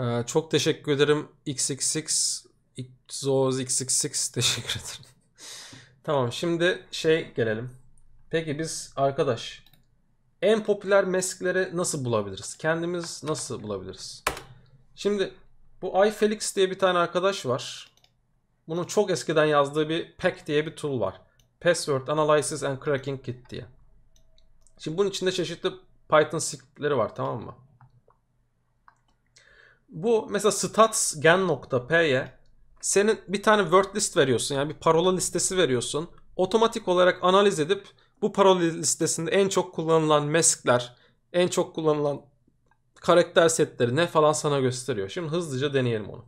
Ee, çok teşekkür ederim XXX Zoz XXX teşekkür ederim. tamam şimdi şey gelelim. Peki biz arkadaş en popüler meskleri nasıl bulabiliriz? Kendimiz nasıl bulabiliriz? Şimdi bu iFelix diye bir tane arkadaş var. Bunun çok eskiden yazdığı bir PAC diye bir tool var. Password Analysis and Cracking Kit diye. Şimdi bunun içinde çeşitli Python scriptleri var tamam mı? Bu mesela statsgen.p'ye senin bir tane word list veriyorsun yani bir parola listesi veriyorsun. Otomatik olarak analiz edip bu parola listesinde en çok kullanılan meskler, en çok kullanılan karakter setleri ne falan sana gösteriyor. Şimdi hızlıca deneyelim onu.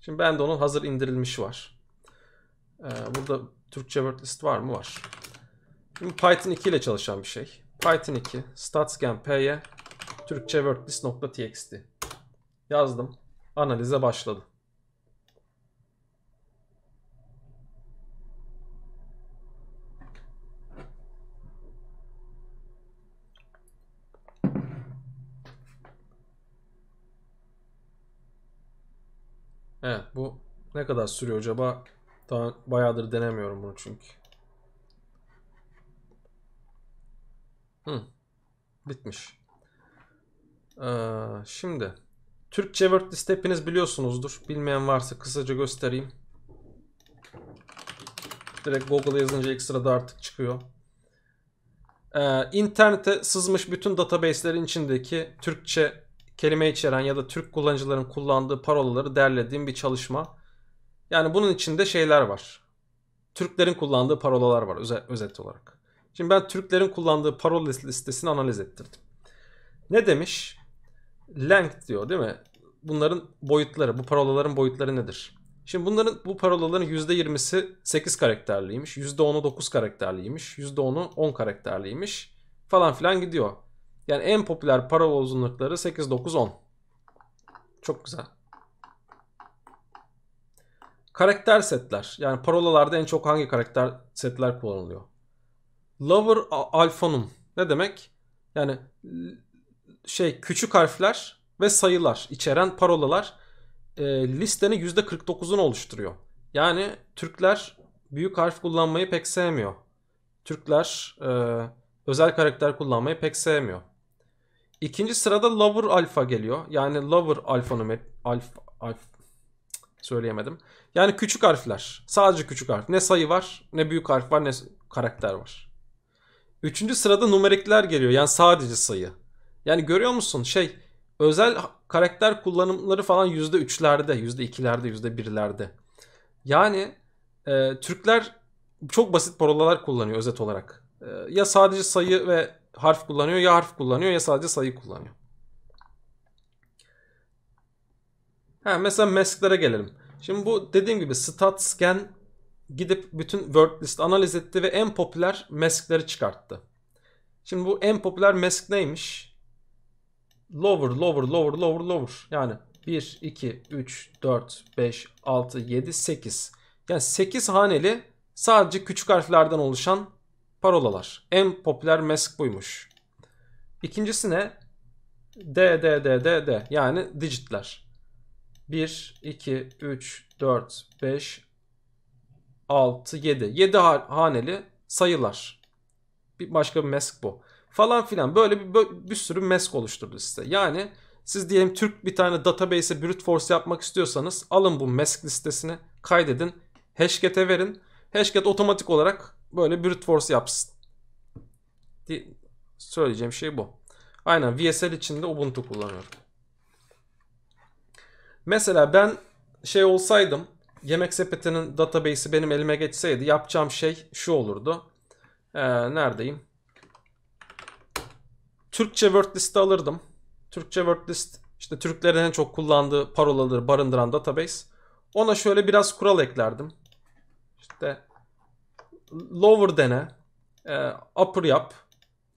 Şimdi bende onun hazır indirilmişi var. Ee, burada Türkçe word list var mı? Var. Şimdi Python 2 ile çalışan bir şey. Python 2 statsgen.p'ye Türkçe wordlist.txt yazdım. Analize başladı. Evet bu ne kadar sürüyor acaba? Daha bayağıdır denemiyorum bunu çünkü. Hı. Bitmiş. Ee, şimdi Türkçe word list hepiniz biliyorsunuzdur. Bilmeyen varsa kısaca göstereyim. Direkt Google'a yazınca ekstrada artık çıkıyor. Ee, internete sızmış bütün database'lerin içindeki Türkçe kelime içeren ya da Türk kullanıcıların kullandığı parolaları derlediğim bir çalışma. Yani bunun içinde şeyler var. Türklerin kullandığı parolalar var özet, özet olarak. Şimdi ben Türklerin kullandığı parola listesini analiz ettirdim. Ne demiş? Length diyor değil mi? Bunların boyutları, bu parolaların boyutları nedir? Şimdi bunların bu parolaların %20'si 8 karakterliymiş, %10'u 9 karakterliymiş, %10'u 10 karakterliymiş falan filan gidiyor. Yani en popüler parola uzunlukları 8, 9, 10. Çok güzel. Karakter setler. Yani parolalarda en çok hangi karakter setler kullanılıyor? Lower alfonum. Ne demek? Yani şey küçük harfler ve sayılar içeren parolalar e, listenin %49'unu oluşturuyor. Yani Türkler büyük harf kullanmayı pek sevmiyor. Türkler e, özel karakter kullanmayı pek sevmiyor. İkinci sırada lower alfa geliyor. Yani lower alfanumeri alfa, alfa söyleyemedim. Yani küçük harfler. Sadece küçük harf. Ne sayı var, ne büyük harf var, ne karakter var. Üçüncü sırada numerikler geliyor. Yani sadece sayı. Yani görüyor musun şey özel karakter kullanımları falan yüzde üçlerde, yüzde ikilerde, yüzde birlerde. Yani e, Türkler çok basit parolalar kullanıyor özet olarak. E, ya sadece sayı ve harf kullanıyor ya harf kullanıyor ya sadece sayı kullanıyor. Ha, mesela masklere gelelim. Şimdi bu dediğim gibi StatScan gidip bütün word list analiz etti ve en popüler maskleri çıkarttı. Şimdi bu en popüler mask neymiş? Lower, lower, lower, lower, lower. Yani 1, 2, 3, 4, 5, 6, 7, 8. Yani 8 haneli sadece küçük harflerden oluşan parolalar. En popüler mask buymuş. İkincisi ne? D, D, D, D, D. Yani digitler. 1, 2, 3, 4, 5, 6, 7. 7 haneli sayılar. Bir başka bir mask bu. Falan filan. Böyle bir, bir, sürü mask oluşturdu size. Yani siz diyelim Türk bir tane database'e brute force yapmak istiyorsanız alın bu mask listesini kaydedin. Hashcat'e verin. Hashcat otomatik olarak böyle brute force yapsın. Söyleyeceğim şey bu. Aynen VSL içinde Ubuntu kullanıyorum. Mesela ben şey olsaydım yemek sepetinin database'i benim elime geçseydi yapacağım şey şu olurdu. Ee, neredeyim? Türkçe word list'i alırdım. Türkçe word list işte Türklerin en çok kullandığı parolaları barındıran database. Ona şöyle biraz kural eklerdim. İşte lower dene, e, upper yap,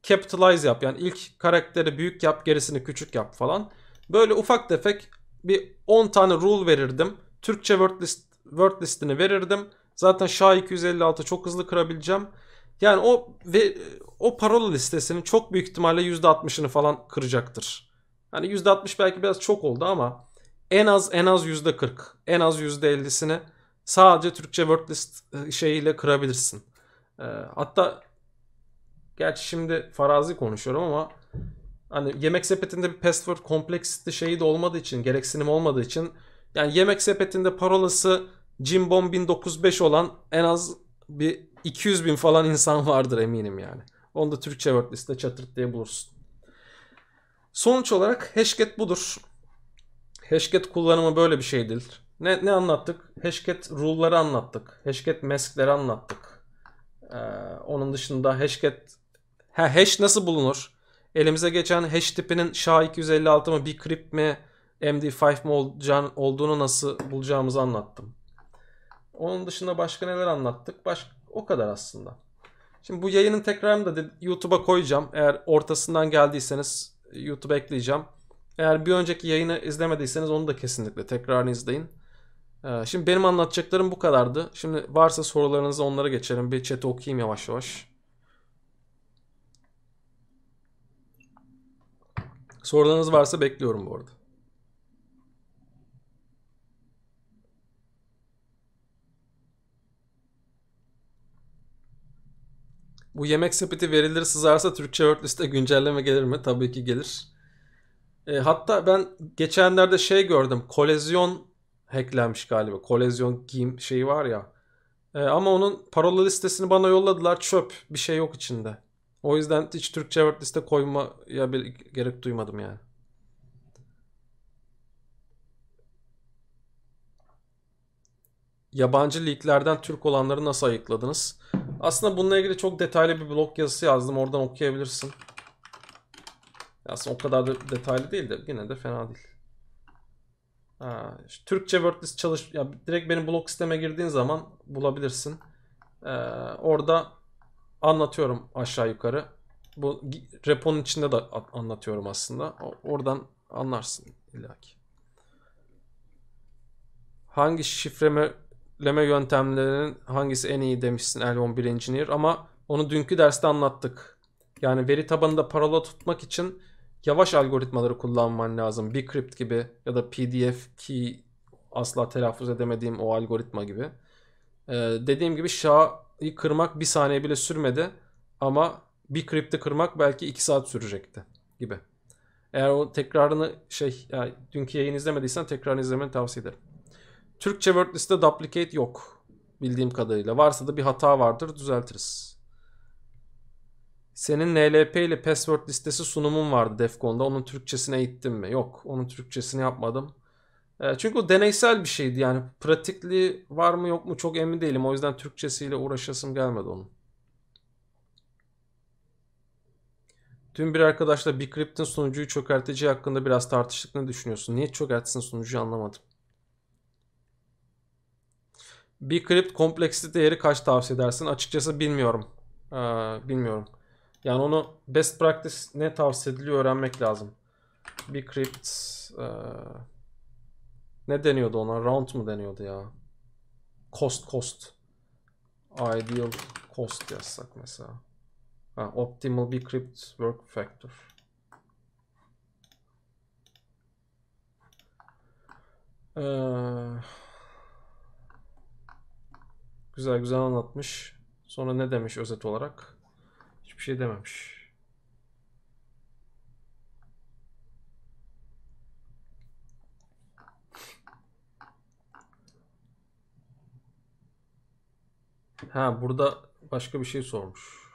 capitalize yap. Yani ilk karakteri büyük yap gerisini küçük yap falan. Böyle ufak tefek bir 10 tane rule verirdim. Türkçe word, list, word listini verirdim. Zaten SHA-256 çok hızlı kırabileceğim. Yani o ve o parola listesinin çok büyük ihtimalle %60'ını falan kıracaktır. Hani %60 belki biraz çok oldu ama en az en az %40, en az %50'sini sadece Türkçe wordlist e, şeyiyle kırabilirsin. E, hatta gerçi şimdi farazi konuşuyorum ama hani yemek sepetinde bir password complexity şeyi de olmadığı için, gereksinim olmadığı için yani yemek sepetinde parolası Jimbom 1905 olan en az bir 200 bin falan insan vardır eminim yani. Onu da Türkçe wordlist'te çatırt diye bulursun. Sonuç olarak Hashcat budur. Hashcat kullanımı böyle bir şeydir. Ne, ne anlattık? Hashcat rule'ları anlattık. Hashcat mask'leri anlattık. Ee, onun dışında Hashcat ha, hash nasıl bulunur? Elimize geçen hash tipinin SHA-256 mı, bcrypt mi, MD5 mi olduğunu nasıl bulacağımızı anlattım. Onun dışında başka neler anlattık? Baş, o kadar aslında. Şimdi bu yayının tekrarını da YouTube'a koyacağım. Eğer ortasından geldiyseniz YouTube'a ekleyeceğim. Eğer bir önceki yayını izlemediyseniz onu da kesinlikle tekrarını izleyin. Ee, şimdi benim anlatacaklarım bu kadardı. Şimdi varsa sorularınızı onlara geçelim. Bir chat'i okuyayım yavaş yavaş. Sorularınız varsa bekliyorum bu arada. Bu yemek sepeti verileri sızarsa Türkçe Wordlist'e güncelleme gelir mi? Tabii ki gelir. E, hatta ben geçenlerde şey gördüm. Kolezyon hacklenmiş galiba. Kolezyon giyim şeyi var ya. E, ama onun parola listesini bana yolladılar. Çöp. Bir şey yok içinde. O yüzden hiç Türkçe Word liste koymaya gerek duymadım yani. Yabancı leaklerden Türk olanları nasıl ayıkladınız? Aslında bununla ilgili çok detaylı bir blog yazısı yazdım. Oradan okuyabilirsin. Aslında o kadar da detaylı değil de yine de fena değil. Ha, işte Türkçe WordList çalış ya direkt benim blog siteme girdiğin zaman bulabilirsin. Ee, orada anlatıyorum aşağı yukarı. Bu reponun içinde de anlatıyorum aslında. Oradan anlarsın illaki. Hangi şifreleme yöntemlerinin hangisi en iyi demişsin L11 Engineer ama onu dünkü derste anlattık. Yani veri tabanında parola tutmak için yavaş algoritmaları kullanman lazım. Bcrypt gibi ya da PDF ki asla telaffuz edemediğim o algoritma gibi. Ee, dediğim gibi SHA'yı kırmak bir saniye bile sürmedi ama Bcrypt'i kırmak belki 2 saat sürecekti gibi. Eğer o tekrarını şey yani dünkü yayın izlemediysen tekrarını izlemeni tavsiye ederim. Türkçe WordList'te duplicate yok bildiğim kadarıyla. Varsa da bir hata vardır düzeltiriz. Senin NLP ile password listesi sunumun vardı Defcon'da. Onun Türkçesini eğittim mi? Yok. Onun Türkçesini yapmadım. E, çünkü o deneysel bir şeydi. Yani pratikli var mı yok mu çok emin değilim. O yüzden Türkçesiyle uğraşasım gelmedi onun. Dün bir arkadaşla Bcrypt'in sunucuyu çökerteceği hakkında biraz tartıştık. Ne düşünüyorsun? Niye çökertsin sunucuyu anlamadım. Bcrypt kompleksite değeri kaç tavsiye edersin? Açıkçası bilmiyorum. Ee, bilmiyorum. Yani onu best practice ne tavsiye ediliyor öğrenmek lazım. Bcrypt e, ne deniyordu ona? Round mu deniyordu ya? Cost cost. Ideal cost yazsak mesela. Ha, optimal Bcrypt work factor. Ee, güzel güzel anlatmış. Sonra ne demiş özet olarak? Hiçbir şey dememiş. Ha burada başka bir şey sormuş.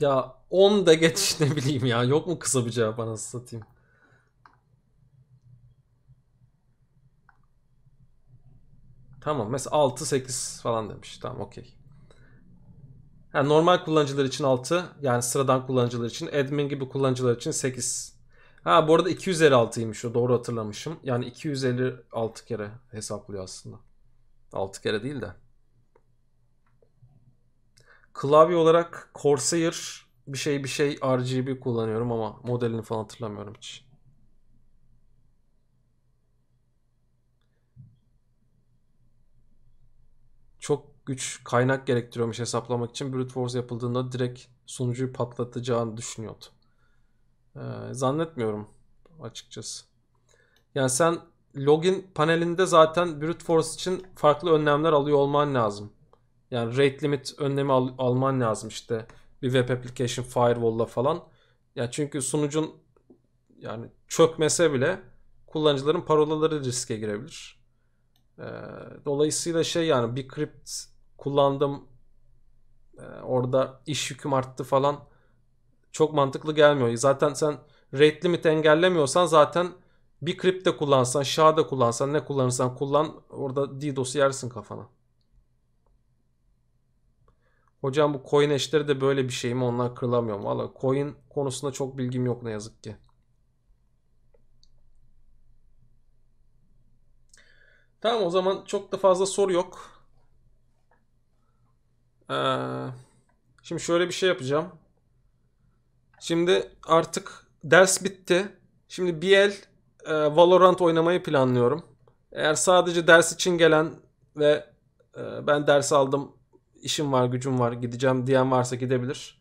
Ya 10 da geç ne bileyim ya. Yok mu kısa bir cevap anasını satayım. Tamam mesela 6 8 falan demiş. Tamam okey. Yani normal kullanıcılar için 6 yani sıradan kullanıcılar için admin gibi kullanıcılar için 8. Ha bu arada 256'ymış o doğru hatırlamışım. Yani 256 kere hesaplıyor aslında. 6 kere değil de. Klavye olarak Corsair bir şey bir şey RGB kullanıyorum ama modelini falan hatırlamıyorum hiç. Çok güç kaynak gerektiriyormuş hesaplamak için. Brute force yapıldığında direkt sunucuyu patlatacağını düşünüyordu. Ee, zannetmiyorum açıkçası. Yani sen login panelinde zaten brute force için farklı önlemler alıyor olman lazım. Yani rate limit önlemi al- alman lazım işte bir web application firewall'la falan. Ya çünkü sunucun yani çökmese bile kullanıcıların parolaları riske girebilir. Ee, dolayısıyla şey yani bir crypt kullandım ee, orada iş yüküm arttı falan çok mantıklı gelmiyor. Zaten sen rate limit engellemiyorsan zaten bir crypt de kullansan, SHA da kullansan, ne kullanırsan kullan orada DDoS'u yersin kafana. Hocam bu coin hash'leri de böyle bir şey mi? Onlar kırılamıyor mu? Valla coin konusunda çok bilgim yok ne yazık ki. Tamam o zaman çok da fazla soru yok. Ee, şimdi şöyle bir şey yapacağım. Şimdi artık ders bitti. Şimdi bir el e, Valorant oynamayı planlıyorum. Eğer sadece ders için gelen ve e, ben ders aldım, işim var, gücüm var, gideceğim diyen varsa gidebilir.